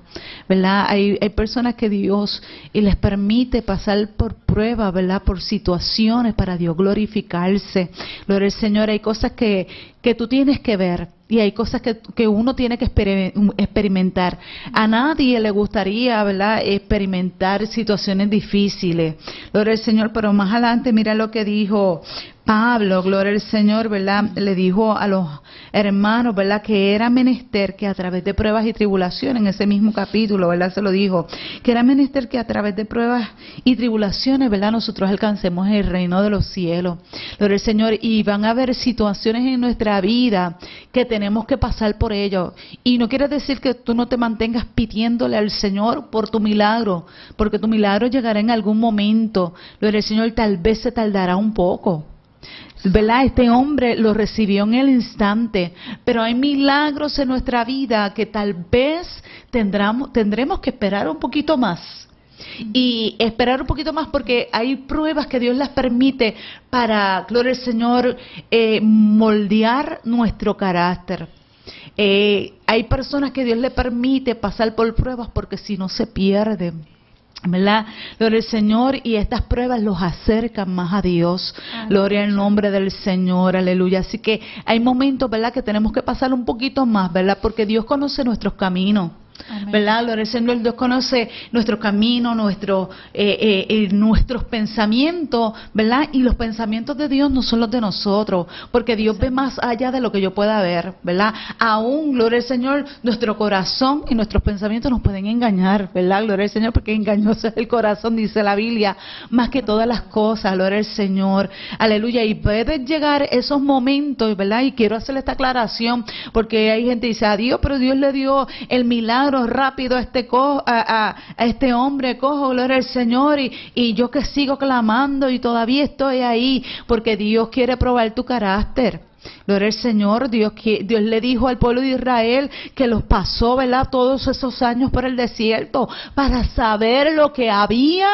¿Verdad? Hay, hay personas que Dios y les permite pasar por pruebas, ¿verdad? Por situaciones para Dios glorificarse. Gloria al Señor, hay cosas que, que tú tienes que ver y hay cosas que, que uno tiene que experimentar. A nadie le gustaría, ¿verdad?, experimentar situaciones difíciles. Gloria al Señor, pero más adelante mira lo que dijo Pablo, gloria al Señor, ¿verdad? Le dijo a los hermanos, ¿verdad? Que era menester que a través de pruebas y tribulaciones, en ese mismo capítulo, ¿verdad? Se lo dijo, que era menester que a través de pruebas y tribulaciones, ¿verdad? Nosotros alcancemos el reino de los cielos. Gloria al Señor, y van a haber situaciones en nuestra vida que tenemos que pasar por ello. Y no quiere decir que tú no te mantengas pidiéndole al Señor por tu milagro, porque tu milagro llegará en algún momento. Gloria al Señor, tal vez se tardará un poco. ¿Verdad? Este hombre lo recibió en el instante, pero hay milagros en nuestra vida que tal vez tendremos, tendremos que esperar un poquito más. Y esperar un poquito más porque hay pruebas que Dios las permite para, gloria al Señor, eh, moldear nuestro carácter. Eh, hay personas que Dios le permite pasar por pruebas porque si no se pierden. ¿Verdad? Gloria al Señor y estas pruebas los acercan más a Dios. Gloria al nombre del Señor, aleluya. Así que hay momentos, ¿verdad? Que tenemos que pasar un poquito más, ¿verdad? Porque Dios conoce nuestros caminos. ¿Verdad? Gloria al Señor, Dios conoce nuestro camino, nuestro, eh, eh, eh, nuestros pensamientos, ¿verdad? Y los pensamientos de Dios no son los de nosotros, porque Dios ve más allá de lo que yo pueda ver, ¿verdad? Aún, gloria al Señor, nuestro corazón y nuestros pensamientos nos pueden engañar, ¿verdad? Gloria al Señor, porque engañoso es el corazón, dice la Biblia, más que todas las cosas, gloria al Señor, aleluya. Y pueden llegar esos momentos, ¿verdad? Y quiero hacer esta aclaración, porque hay gente que dice, a Dios, pero Dios le dio el milagro rápido a este, a, este hombre cojo, gloria al Señor, y, y yo que sigo clamando y todavía estoy ahí, porque Dios quiere probar tu carácter. Gloria al Señor, Dios, Dios le dijo al pueblo de Israel que los pasó, ¿verdad? Todos esos años por el desierto para saber lo que había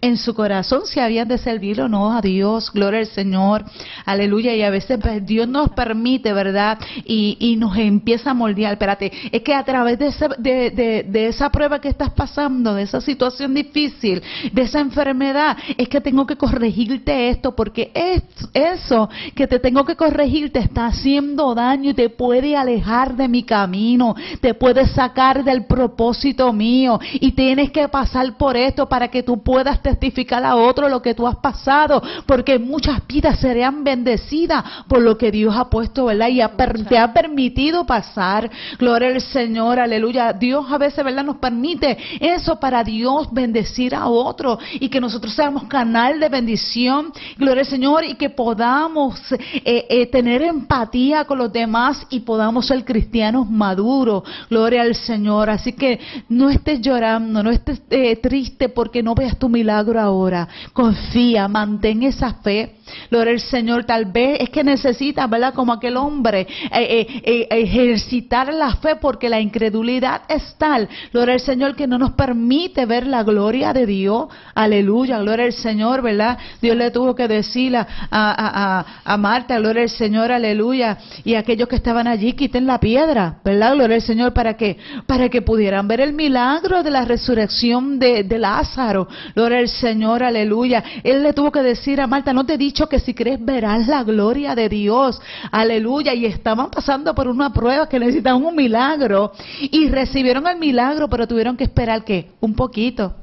en su corazón si habían de servir o no a Dios, gloria al Señor, aleluya, y a veces pues, Dios nos permite, ¿verdad? Y, y, nos empieza a moldear, espérate, es que a través de, de, de, esa prueba que estás pasando, de esa situación difícil, de esa enfermedad, es que tengo que corregirte esto, porque es, eso que te tengo que corregir te está haciendo daño y te puede alejar de mi camino, te puede sacar del propósito mío, y tienes que pasar por esto para que tú puedas testificar a otro lo que tú has pasado, porque muchas vidas serían bendecidas por lo que Dios ha puesto, ¿verdad? Y te ha permitido pasar. Gloria al Señor, aleluya. Dios a veces, ¿verdad? Nos permite eso para Dios bendecir a otro y que nosotros seamos canal de bendición. Gloria al Señor y que podamos eh, eh, tener empatía con los demás y podamos ser cristianos maduros. Gloria al Señor. Así que no estés llorando, no estés eh, triste porque no veas tu milagro ahora. Confía, mantén esa fe. Gloria al Señor, tal vez es que necesitas, ¿verdad? Como aquel hombre, eh, eh, eh, ejercitar la fe porque la incredulidad es tal, gloria al Señor, que no nos permite ver la gloria de Dios. Aleluya, gloria al Señor, ¿verdad? Dios le tuvo que decir a, a, a, Marta, gloria al Señor, aleluya, y aquellos que estaban allí, quiten la piedra, ¿verdad? Gloria al Señor, ¿para que Para que pudieran ver el milagro de la resurrección de, de Lázaro. Gloria al Señor, aleluya. Él le tuvo que decir a Marta, no te he dicho que si crees verás la gloria de Dios, aleluya. Y estaban pasando por una prueba que necesitaban un milagro y recibieron el milagro, pero tuvieron que esperar que un poquito.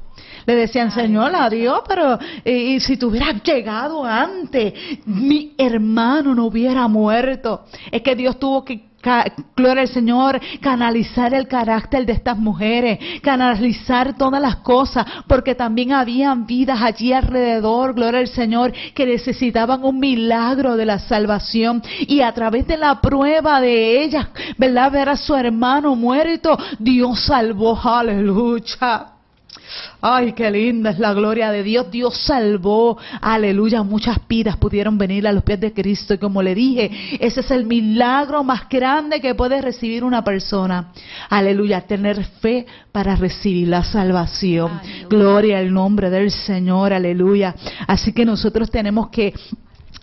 Le decían, Señor, adiós, pero y si tú hubieras llegado antes, mi hermano no hubiera muerto. Es que Dios tuvo que gloria al Señor, canalizar el carácter de estas mujeres, canalizar todas las cosas, porque también habían vidas allí alrededor, gloria al Señor, que necesitaban un milagro de la salvación y a través de la prueba de ellas, ¿verdad? Ver a su hermano muerto, Dios salvó, aleluya. Ay, qué linda es la gloria de Dios. Dios salvó, aleluya. Muchas vidas pudieron venir a los pies de Cristo. Y como le dije, ese es el milagro más grande que puede recibir una persona. Aleluya. Tener fe para recibir la salvación. Gloria al nombre del Señor. Aleluya. Así que nosotros tenemos que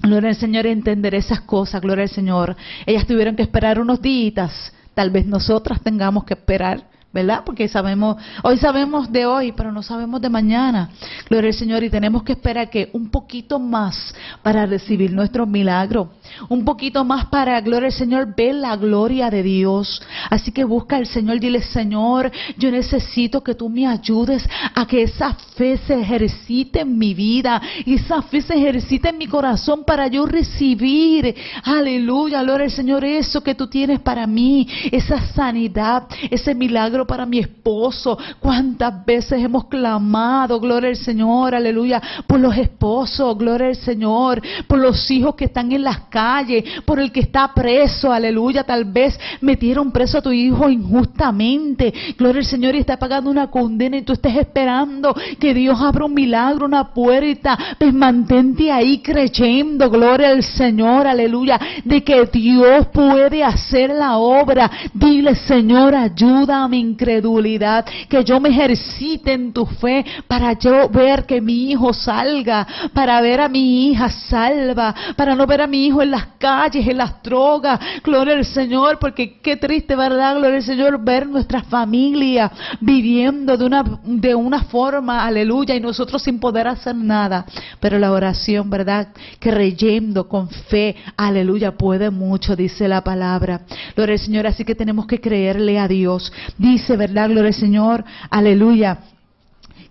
Gloria al Señor, entender esas cosas, gloria al Señor. Ellas tuvieron que esperar unos días, tal vez nosotras tengamos que esperar ¿verdad? Porque sabemos, hoy sabemos de hoy, pero no sabemos de mañana. Gloria al Señor, y tenemos que esperar que un poquito más para recibir nuestro milagro, un poquito más para, gloria al Señor, ver la gloria de Dios. Así que busca al Señor, dile, Señor, yo necesito que tú me ayudes a que esa fe se ejercite en mi vida y esa fe se ejercite en mi corazón para yo recibir, aleluya, gloria al Señor, eso que tú tienes para mí, esa sanidad, ese milagro para mi esposo. ¿Cuántas veces hemos clamado, gloria al Señor, aleluya, por los esposos, gloria al Señor, por los hijos que están en las calles, por el que está preso, aleluya, tal vez metieron preso a tu hijo injustamente, gloria al Señor, y está pagando una condena y tú estés esperando que Dios abra un milagro, una puerta, pues mantente ahí creyendo, gloria al Señor, aleluya, de que Dios puede hacer la obra. Dile, Señor, ayúdame incredulidad, que yo me ejercite en tu fe para yo ver que mi hijo salga, para ver a mi hija salva, para no ver a mi hijo en las calles, en las drogas. Gloria al Señor, porque qué triste, ¿verdad? Gloria al Señor, ver nuestra familia viviendo de una, de una forma, aleluya, y nosotros sin poder hacer nada. Pero la oración, ¿verdad? Creyendo con fe, aleluya, puede mucho, dice la palabra. Gloria al Señor, así que tenemos que creerle a Dios. Dice, ¿verdad? Gloria al Señor, aleluya,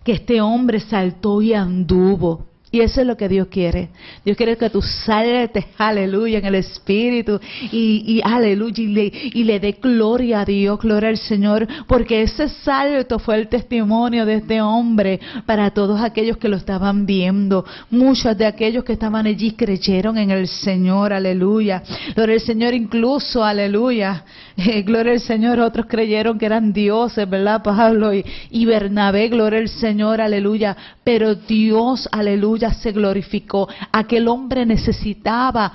que este hombre saltó y anduvo. Y eso es lo que Dios quiere. Dios quiere que tú saltes, aleluya, en el Espíritu y, aleluya, y le, y le dé gloria a Dios, gloria al Señor, porque ese salto fue el testimonio de este hombre para todos aquellos que lo estaban viendo. Muchos de aquellos que estaban allí creyeron en el Señor, aleluya. Gloria al Señor incluso, aleluya. Eh, gloria al Señor, otros creyeron que eran dioses, ¿verdad, Pablo? Y, y Bernabé, gloria al Señor, aleluya. Pero Dios, aleluya se glorificó. Aquel hombre necesitaba,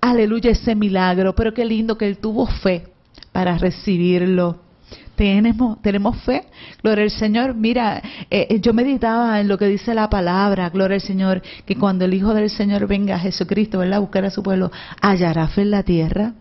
aleluya, ese milagro, pero qué lindo que él tuvo fe para recibirlo. Tenemos, tenemos fe, gloria al Señor. Mira, eh, eh, yo meditaba en lo que dice la palabra, gloria al Señor, que cuando el Hijo del Señor venga a Jesucristo, ¿verdad? A buscar a su pueblo, hallará fe en la tierra.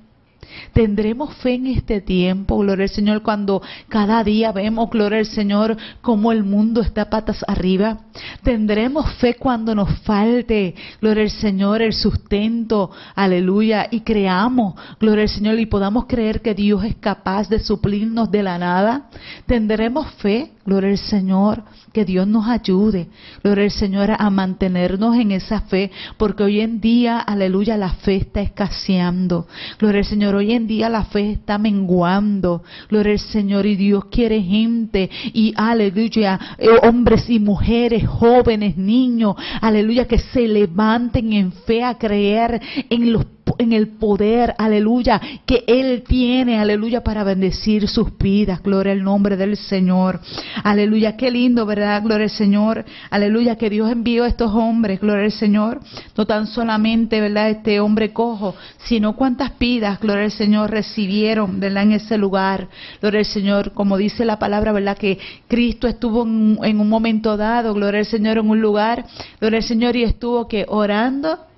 Tendremos fe en este tiempo, gloria al Señor, cuando cada día vemos, gloria al Señor, como el mundo está patas arriba. Tendremos fe cuando nos falte, gloria al Señor, el sustento, aleluya, y creamos, gloria al Señor, y podamos creer que Dios es capaz de suplirnos de la nada. Tendremos fe, gloria al Señor, que Dios nos ayude, gloria al Señor, a mantenernos en esa fe, porque hoy en día, aleluya, la fe está escaseando. Gloria al Señor, hoy en día la fe está menguando. Gloria al Señor, y Dios quiere gente, y aleluya, eh, hombres y mujeres, jóvenes, niños, aleluya, que se levanten en fe a creer en los en el poder, aleluya, que Él tiene, aleluya, para bendecir sus vidas. Gloria al nombre del Señor. Aleluya, qué lindo, ¿verdad? Gloria al Señor. Aleluya, que Dios envió a estos hombres, gloria al Señor. No tan solamente, ¿verdad? Este hombre cojo, sino cuántas vidas, gloria al Señor, recibieron, ¿verdad? En ese lugar. Gloria al Señor, como dice la palabra, ¿verdad? Que Cristo estuvo en, en un momento dado, gloria al Señor, en un lugar, gloria al Señor, y estuvo que orando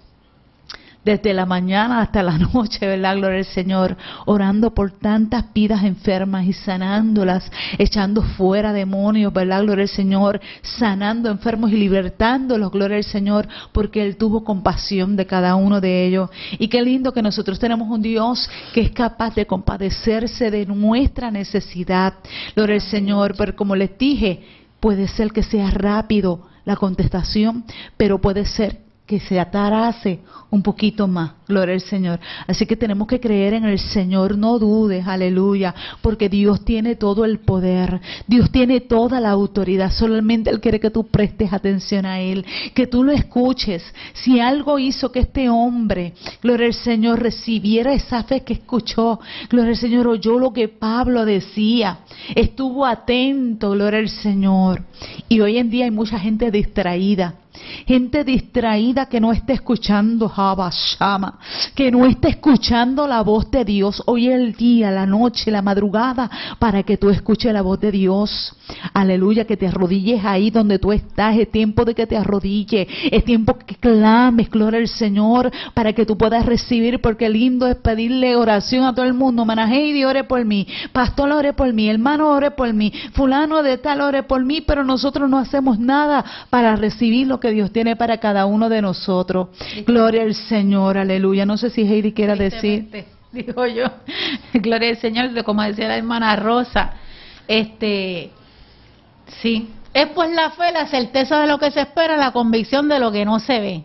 desde la mañana hasta la noche, ¿verdad? Gloria al Señor, orando por tantas vidas enfermas y sanándolas, echando fuera demonios, ¿verdad? Gloria al Señor, sanando enfermos y libertándolos, gloria al Señor, porque Él tuvo compasión de cada uno de ellos. Y qué lindo que nosotros tenemos un Dios que es capaz de compadecerse de nuestra necesidad, gloria al Señor, pero como les dije, puede ser que sea rápido la contestación, pero puede ser que se atarase un poquito más. Gloria al Señor. Así que tenemos que creer en el Señor, no dudes, aleluya, porque Dios tiene todo el poder, Dios tiene toda la autoridad, solamente Él quiere que tú prestes atención a Él, que tú lo escuches. Si algo hizo que este hombre, gloria al Señor, recibiera esa fe que escuchó, gloria al Señor, oyó lo que Pablo decía, estuvo atento, gloria al Señor. Y hoy en día hay mucha gente distraída gente distraída que no esté escuchando Shama, que no esté escuchando la voz de Dios. Hoy el día, la noche, la madrugada, para que tú escuches la voz de Dios. Aleluya, que te arrodilles ahí donde tú estás. Es tiempo de que te arrodilles. Es tiempo que clames, gloria al Señor, para que tú puedas recibir, porque lindo es pedirle oración a todo el mundo. Manaheidi, ore por mí. Pastor, ore por mí. Hermano, ore por mí. Fulano de tal, ore por mí. Pero nosotros no hacemos nada para recibir lo que Dios tiene para cada uno de nosotros. Gloria al Señor, aleluya. No sé si Heidi quiera decir. Digo yo, gloria al Señor, como decía la hermana Rosa, este, sí, es pues la fe, la certeza de lo que se espera, la convicción de lo que no se ve.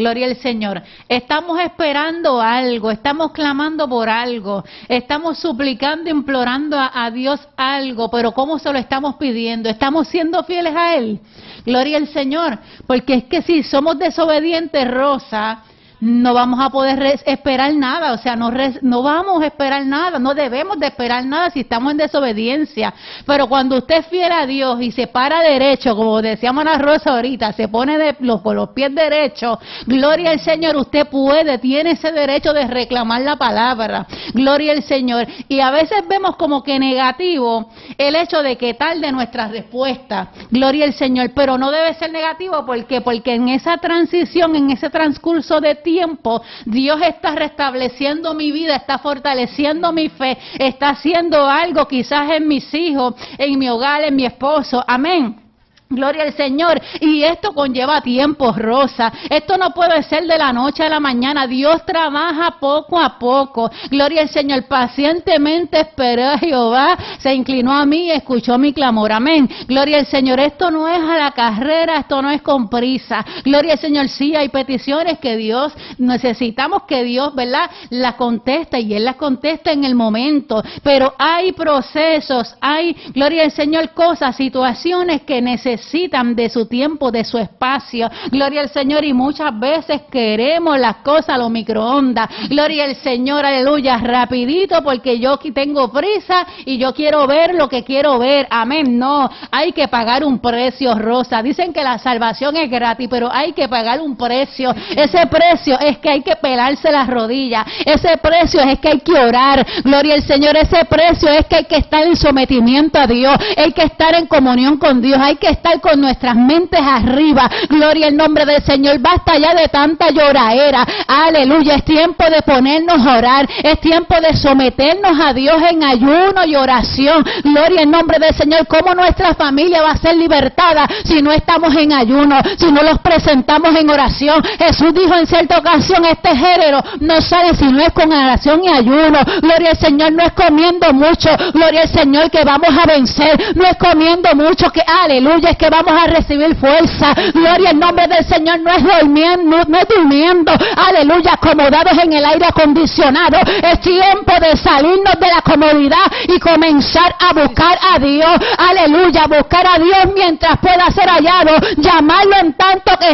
Gloria al Señor. Estamos esperando algo, estamos clamando por algo, estamos suplicando, implorando a, Dios algo, pero ¿cómo se lo estamos pidiendo? ¿Estamos siendo fieles a Él? Gloria al Señor. Porque es que si somos desobedientes, Rosa, no vamos a poder esperar nada, o sea, no, no vamos a esperar nada, no debemos de esperar nada si estamos en desobediencia. Pero cuando usted es fiel a Dios y se para derecho, como decíamos la Rosa ahorita, se pone de, los, los pies derechos, gloria al Señor, usted puede, tiene ese derecho de reclamar la palabra, gloria al Señor. Y a veces vemos como que negativo el hecho de que tal de nuestra respuesta, gloria al Señor, pero no debe ser negativo porque porque en esa transición, en ese transcurso de tiempo, tiempo, Dios está restableciendo mi vida, está fortaleciendo mi fe, está haciendo algo quizás en mis hijos, en mi hogar, en mi esposo. Amén. Gloria al Señor. Y esto conlleva tiempo, Rosa. Esto no puede ser de la noche a la mañana. Dios trabaja poco a poco. Gloria al Señor. Pacientemente esperé a Jehová. Se inclinó a mí y escuchó mi clamor. Amén. Gloria al Señor. Esto no es a la carrera. Esto no es con prisa. Gloria al Señor. Sí, hay peticiones que Dios, necesitamos que Dios, ¿verdad? Las contesta y Él las contesta en el momento. Pero hay procesos, hay, gloria al Señor, cosas, situaciones que necesitamos necesitan de su tiempo, de su espacio. Gloria al Señor. Y muchas veces queremos las cosas a los microondas. Gloria al Señor, aleluya, rapidito porque yo aquí tengo prisa y yo quiero ver lo que quiero ver. Amén. No, hay que pagar un precio, Rosa. Dicen que la salvación es gratis, pero hay que pagar un precio. Ese precio es que hay que pelarse las rodillas. Ese precio es que hay que orar. Gloria al Señor. Ese precio es que hay que estar en sometimiento a Dios. Hay que estar en comunión con Dios. Hay que estar con nuestras mentes arriba. Gloria al nombre del Señor. Basta ya de tanta lloraera. Aleluya. Es tiempo de ponernos a orar. Es tiempo de someternos a Dios en ayuno y oración. Gloria al nombre del Señor. ¿Cómo nuestra familia va a ser libertada si no estamos en ayuno? Si no los presentamos en oración. Jesús dijo en cierta ocasión, este género no sale si no es con oración y ayuno. Gloria al Señor. No es comiendo mucho. Gloria al Señor que vamos a vencer. No es comiendo mucho que, aleluya, que vamos a recibir fuerza. Gloria al nombre del Señor. No es durmiendo, no es durmiendo. Aleluya, acomodados en el aire acondicionado. Es tiempo de salirnos de la comodidad y comenzar a buscar a Dios. Aleluya, buscar a Dios mientras pueda ser hallado. Llamarlo en tanto que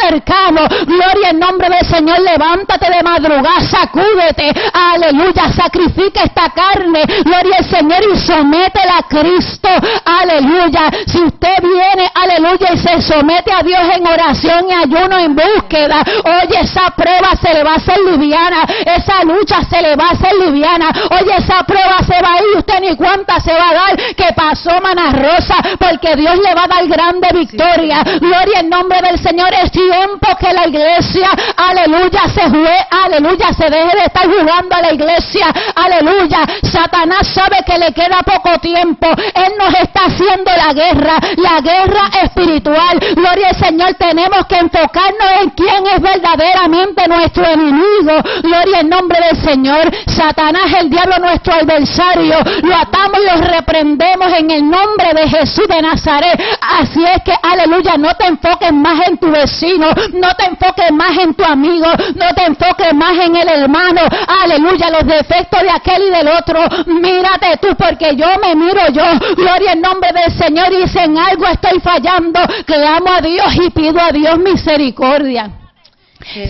cercano. Gloria al nombre del Señor. Levántate de madrugada, sacúdete. Aleluya, sacrifica esta carne. Gloria al Señor y sométela a Cristo. Aleluya. Si usted viene aleluya, y se somete a Dios en oración y ayuno en búsqueda, oye, esa prueba se le va a hacer liviana, esa lucha se le va a hacer liviana, oye, esa prueba se va a ir, usted ni cuánta se va a dar, que pasó Mana Rosa, porque Dios le va a dar grande victoria, gloria en nombre del Señor, es tiempo que la iglesia, aleluya, se juegue, aleluya, se deje de estar jugando a la iglesia, aleluya, Satanás sabe que le queda poco tiempo, Él nos está haciendo la guerra, la guerra espiritual. Gloria al Señor, tenemos que enfocarnos en quién es verdaderamente nuestro enemigo. Gloria al nombre del Señor. Satanás, el diablo, nuestro adversario. Lo atamos y lo reprendemos en el nombre de Jesús de Nazaret. Así es que, aleluya, no te enfoques más en tu vecino, no te enfoques más en tu amigo, no te enfoques más en el hermano. Aleluya, los defectos de aquel y del otro. Mírate tú, porque yo me miro yo. Gloria al nombre del Señor y en algo estoy fallando, clamo a Dios y pido a Dios misericordia.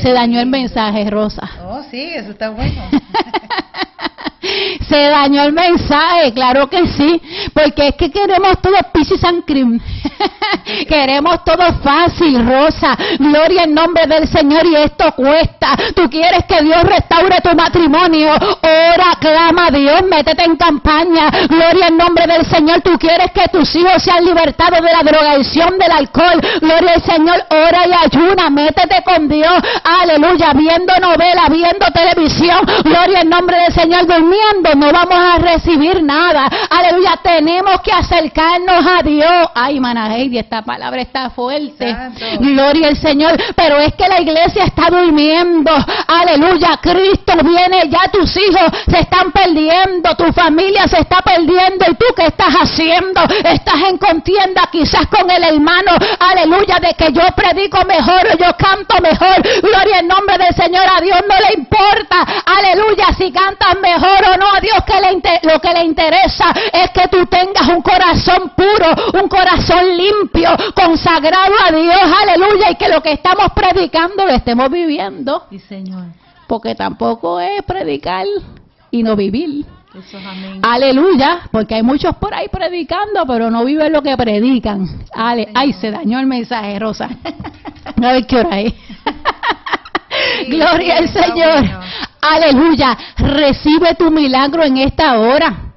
Se dañó el mensaje, Rosa. Oh, sí, eso está bueno. Se dañó el mensaje, claro que sí, porque es que queremos todo peaches and cream. queremos todo fácil, Rosa. Gloria en nombre del Señor y esto cuesta. Tú quieres que Dios restaure tu matrimonio. Ora, clama a Dios, métete en campaña. Gloria en nombre del Señor. Tú quieres que tus hijos sean libertados de la drogadicción, del alcohol. Gloria al Señor, ora y ayuna, métete con Dios. Aleluya, viendo novela, viendo televisión. Gloria en nombre del Señor, durmiendo, no vamos a recibir nada. Aleluya, tenemos que acercarnos a Dios. Ay, y esta palabra está fuerte. Gloria al Señor, pero es que la iglesia está durmiendo. Aleluya, Cristo viene, ya tus hijos se están perdiendo, tu familia se está perdiendo y tú qué estás haciendo? Estás en contienda quizás con el hermano. Aleluya, de que yo predico mejor o yo canto mejor. Gloria en nombre del Señor, a Dios no le importa. Aleluya, si cantas mejor o no, a Dios que le lo que le interesa es que tú tengas un corazón puro, un corazón limpio, consagrado a Dios. Aleluya, y que lo que estamos predicando lo estemos viviendo. Sí, Señor. Porque tampoco es predicar y no vivir. Aleluya, porque hay muchos por ahí predicando, pero no viven lo que predican. Ale, ay, se dañó el mensaje, Rosa. A ver qué hora es. Gloria al Señor. Aleluya. Recibe tu milagro en esta hora.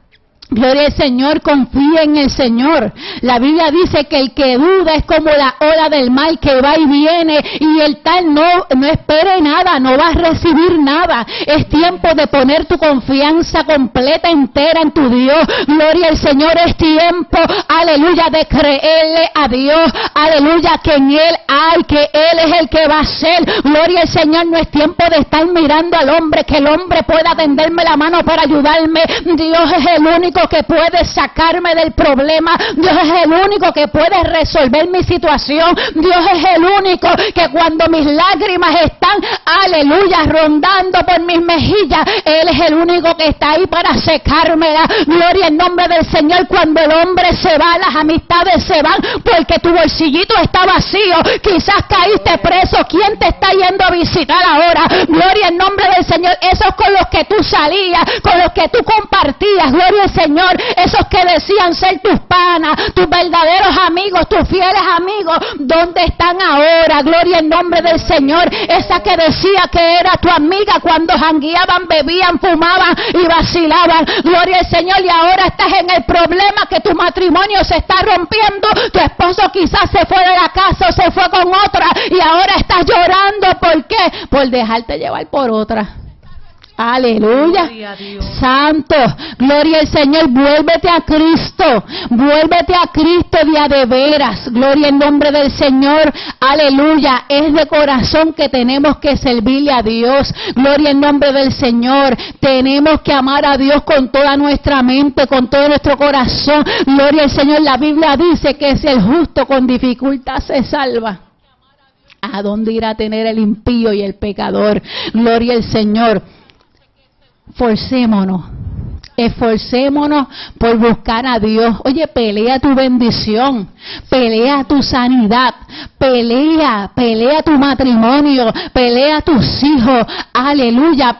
Gloria al Señor, confía en el Señor. La Biblia dice que el que duda es como la ola del mal que va y viene y el tal no, no espere nada, no va a recibir nada. Es tiempo de poner tu confianza completa, entera en tu Dios. Gloria al Señor, es tiempo, aleluya, de creerle a Dios. Aleluya, que en Él hay, que Él es el que va a ser. Gloria al Señor, no es tiempo de estar mirando al hombre, que el hombre pueda tenderme la mano para ayudarme. Dios es el único que puede sacarme del problema. Dios es el único que puede resolver mi situación. Dios es el único que cuando mis lágrimas están, aleluya, rondando por mis mejillas, Él es el único que está ahí para secármela. Gloria en nombre del Señor. Cuando el hombre se va, las amistades se van porque tu bolsillito está vacío. Quizás caíste preso. ¿Quién te está yendo a visitar ahora? Gloria en nombre del Señor. Esos con los que tú salías, con los que tú compartías. Gloria al Señor Señor, esos que decían ser tus panas, tus verdaderos amigos, tus fieles amigos, ¿dónde están ahora? Gloria en nombre del Señor. Esa que decía que era tu amiga cuando jangueaban, bebían, fumaban y vacilaban. Gloria al Señor. Y ahora estás en el problema que tu matrimonio se está rompiendo. Tu esposo quizás se fue de la casa o se fue con otra y ahora estás llorando. ¿Por qué? Por dejarte llevar por otra. Aleluya. Santo. Gloria al Señor. Vuélvete a Cristo. Vuélvete a Cristo día de veras. Gloria en nombre del Señor. Aleluya. Es de corazón que tenemos que servirle a Dios. Gloria en nombre del Señor. Tenemos que amar a Dios con toda nuestra mente, con todo nuestro corazón. Gloria al Señor. La Biblia dice que si el justo con dificultad se salva. ¿A dónde irá a tener el impío y el pecador? Gloria al Señor forcémonos Esforcémonos por buscar a Dios. Oye, pelea tu bendición, pelea tu sanidad, pelea, pelea tu matrimonio, pelea tus hijos. Aleluya,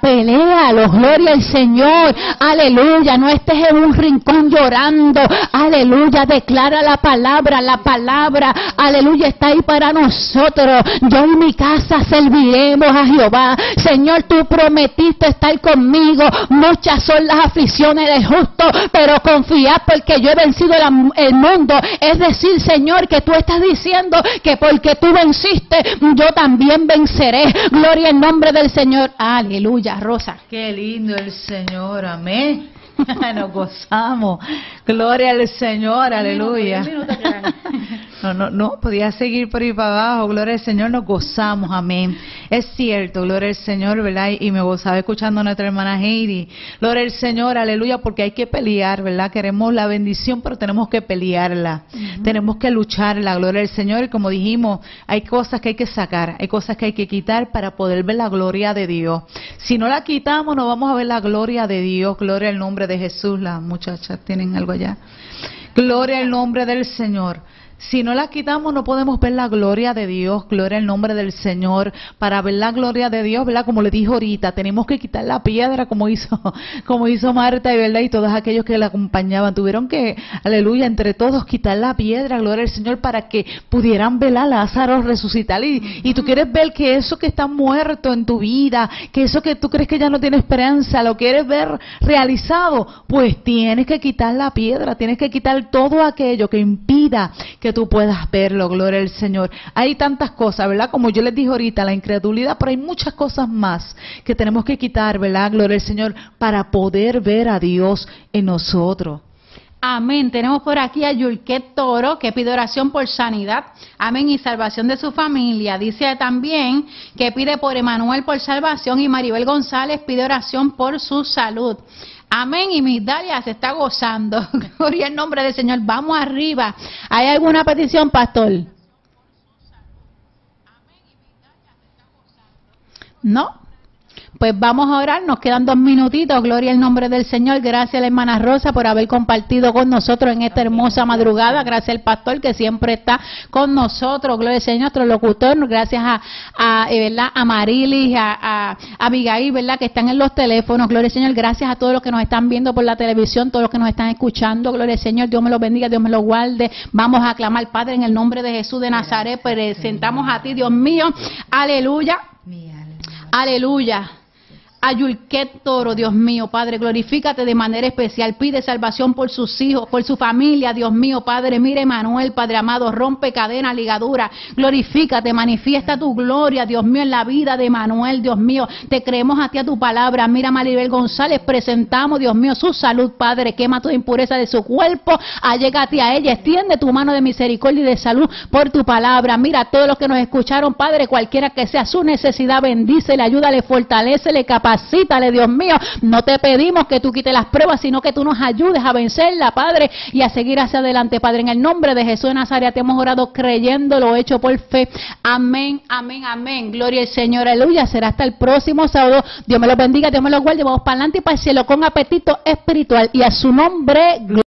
los gloria al Señor. Aleluya, no estés en un rincón llorando. Aleluya, declara la palabra, la palabra. Aleluya, está ahí para nosotros. Yo en mi casa serviremos a Jehová. Señor, tú prometiste estar conmigo. Muchas son las aflicciones de justo, pero confiad porque yo he vencido el mundo. Es decir, Señor, que tú estás diciendo que porque tú venciste, yo también venceré. Gloria en nombre del Señor. Aleluya, Rosa. Qué lindo el Señor, amén. Nos gozamos. Gloria al Señor, aleluya. No, no, no, podía seguir por ahí para abajo. Gloria al Señor, nos gozamos, amén. Es cierto, gloria al Señor, ¿verdad? Y me gozaba escuchando a nuestra hermana Heidi. Gloria al Señor, aleluya, porque hay que pelear, ¿verdad? Queremos la bendición, pero tenemos que pelearla. Tenemos que lucharla, gloria al Señor. Y como dijimos, hay cosas que hay que sacar, hay cosas que hay que quitar para poder ver la gloria de Dios. Si no la quitamos, no vamos a ver la gloria de Dios. Gloria al nombre de Jesús. Las muchachas tienen algo allá. Gloria al nombre del Señor. Si no la quitamos, no podemos ver la gloria de Dios, gloria al nombre del Señor. Para ver la gloria de Dios, ¿verdad? Como le dijo ahorita, tenemos que quitar la piedra, como hizo, como hizo Marta y verdad, y todos aquellos que la acompañaban. Tuvieron que, aleluya, entre todos quitar la piedra, gloria al Señor, para que pudieran ver a Lázaro resucitar. Y, y tú quieres ver que eso que está muerto en tu vida, que eso que tú crees que ya no tiene esperanza, lo quieres ver realizado, pues tienes que quitar la piedra, tienes que quitar todo aquello que impida que tú puedas verlo, gloria al Señor. Hay tantas cosas, ¿verdad? Como yo les dije ahorita, la incredulidad, pero hay muchas cosas más que tenemos que quitar, ¿verdad? Gloria al Señor, para poder ver a Dios en nosotros. Amén. Tenemos por aquí a Yulquet Toro que pide oración por sanidad. Amén. Y salvación de su familia. Dice también que pide por Emanuel por salvación y Maribel González pide oración por su salud. Amén. Y Migdalia se está gozando. Gloria al nombre del Señor. Vamos arriba. ¿Hay alguna petición, pastor? ¿No? Pues vamos a orar, nos quedan dos minutitos, gloria al nombre del Señor, gracias a la hermana Rosa por haber compartido con nosotros en esta hermosa madrugada, gracias al pastor que siempre está con nosotros, gloria al Señor, nuestro locutor, gracias a, a, eh, ¿verdad? a Marilis, a, a, Abigail, ¿verdad? que están en los teléfonos, gloria al Señor, gracias a todos los que nos están viendo por la televisión, todos los que nos están escuchando, gloria al Señor, Dios me los bendiga, Dios me los guarde, vamos a aclamar, Padre, en el nombre de Jesús de Nazaret, presentamos a ti, Dios mío, aleluya, aleluya a Toro, Dios mío, Padre, glorifícate de manera especial, pide salvación por sus hijos, por su familia, Dios mío, Padre, mire Manuel, Padre amado, rompe cadena, ligadura, glorifícate, manifiesta tu gloria, Dios mío, en la vida de Manuel, Dios mío, te creemos a ti a tu palabra, mira Maribel González, presentamos, Dios mío, su salud, Padre, quema toda impureza de su cuerpo, allégate a ella, extiende tu mano de misericordia y de salud por tu palabra, mira a todos los que nos escucharon, Padre, cualquiera que sea su necesidad, bendícele, ayúdale, fortalecele, capaz capacítale, Dios mío. No te pedimos que tú quites las pruebas, sino que tú nos ayudes a vencerla, Padre, y a seguir hacia adelante, Padre. En el nombre de Jesús de Nazaret te hemos orado creyendo lo hecho por fe. Amén, amén, amén. Gloria al Señor, aleluya. Será hasta el próximo sábado. Dios me lo bendiga, Dios me lo guarde. Vamos para adelante y para el cielo con apetito espiritual. Y a su nombre,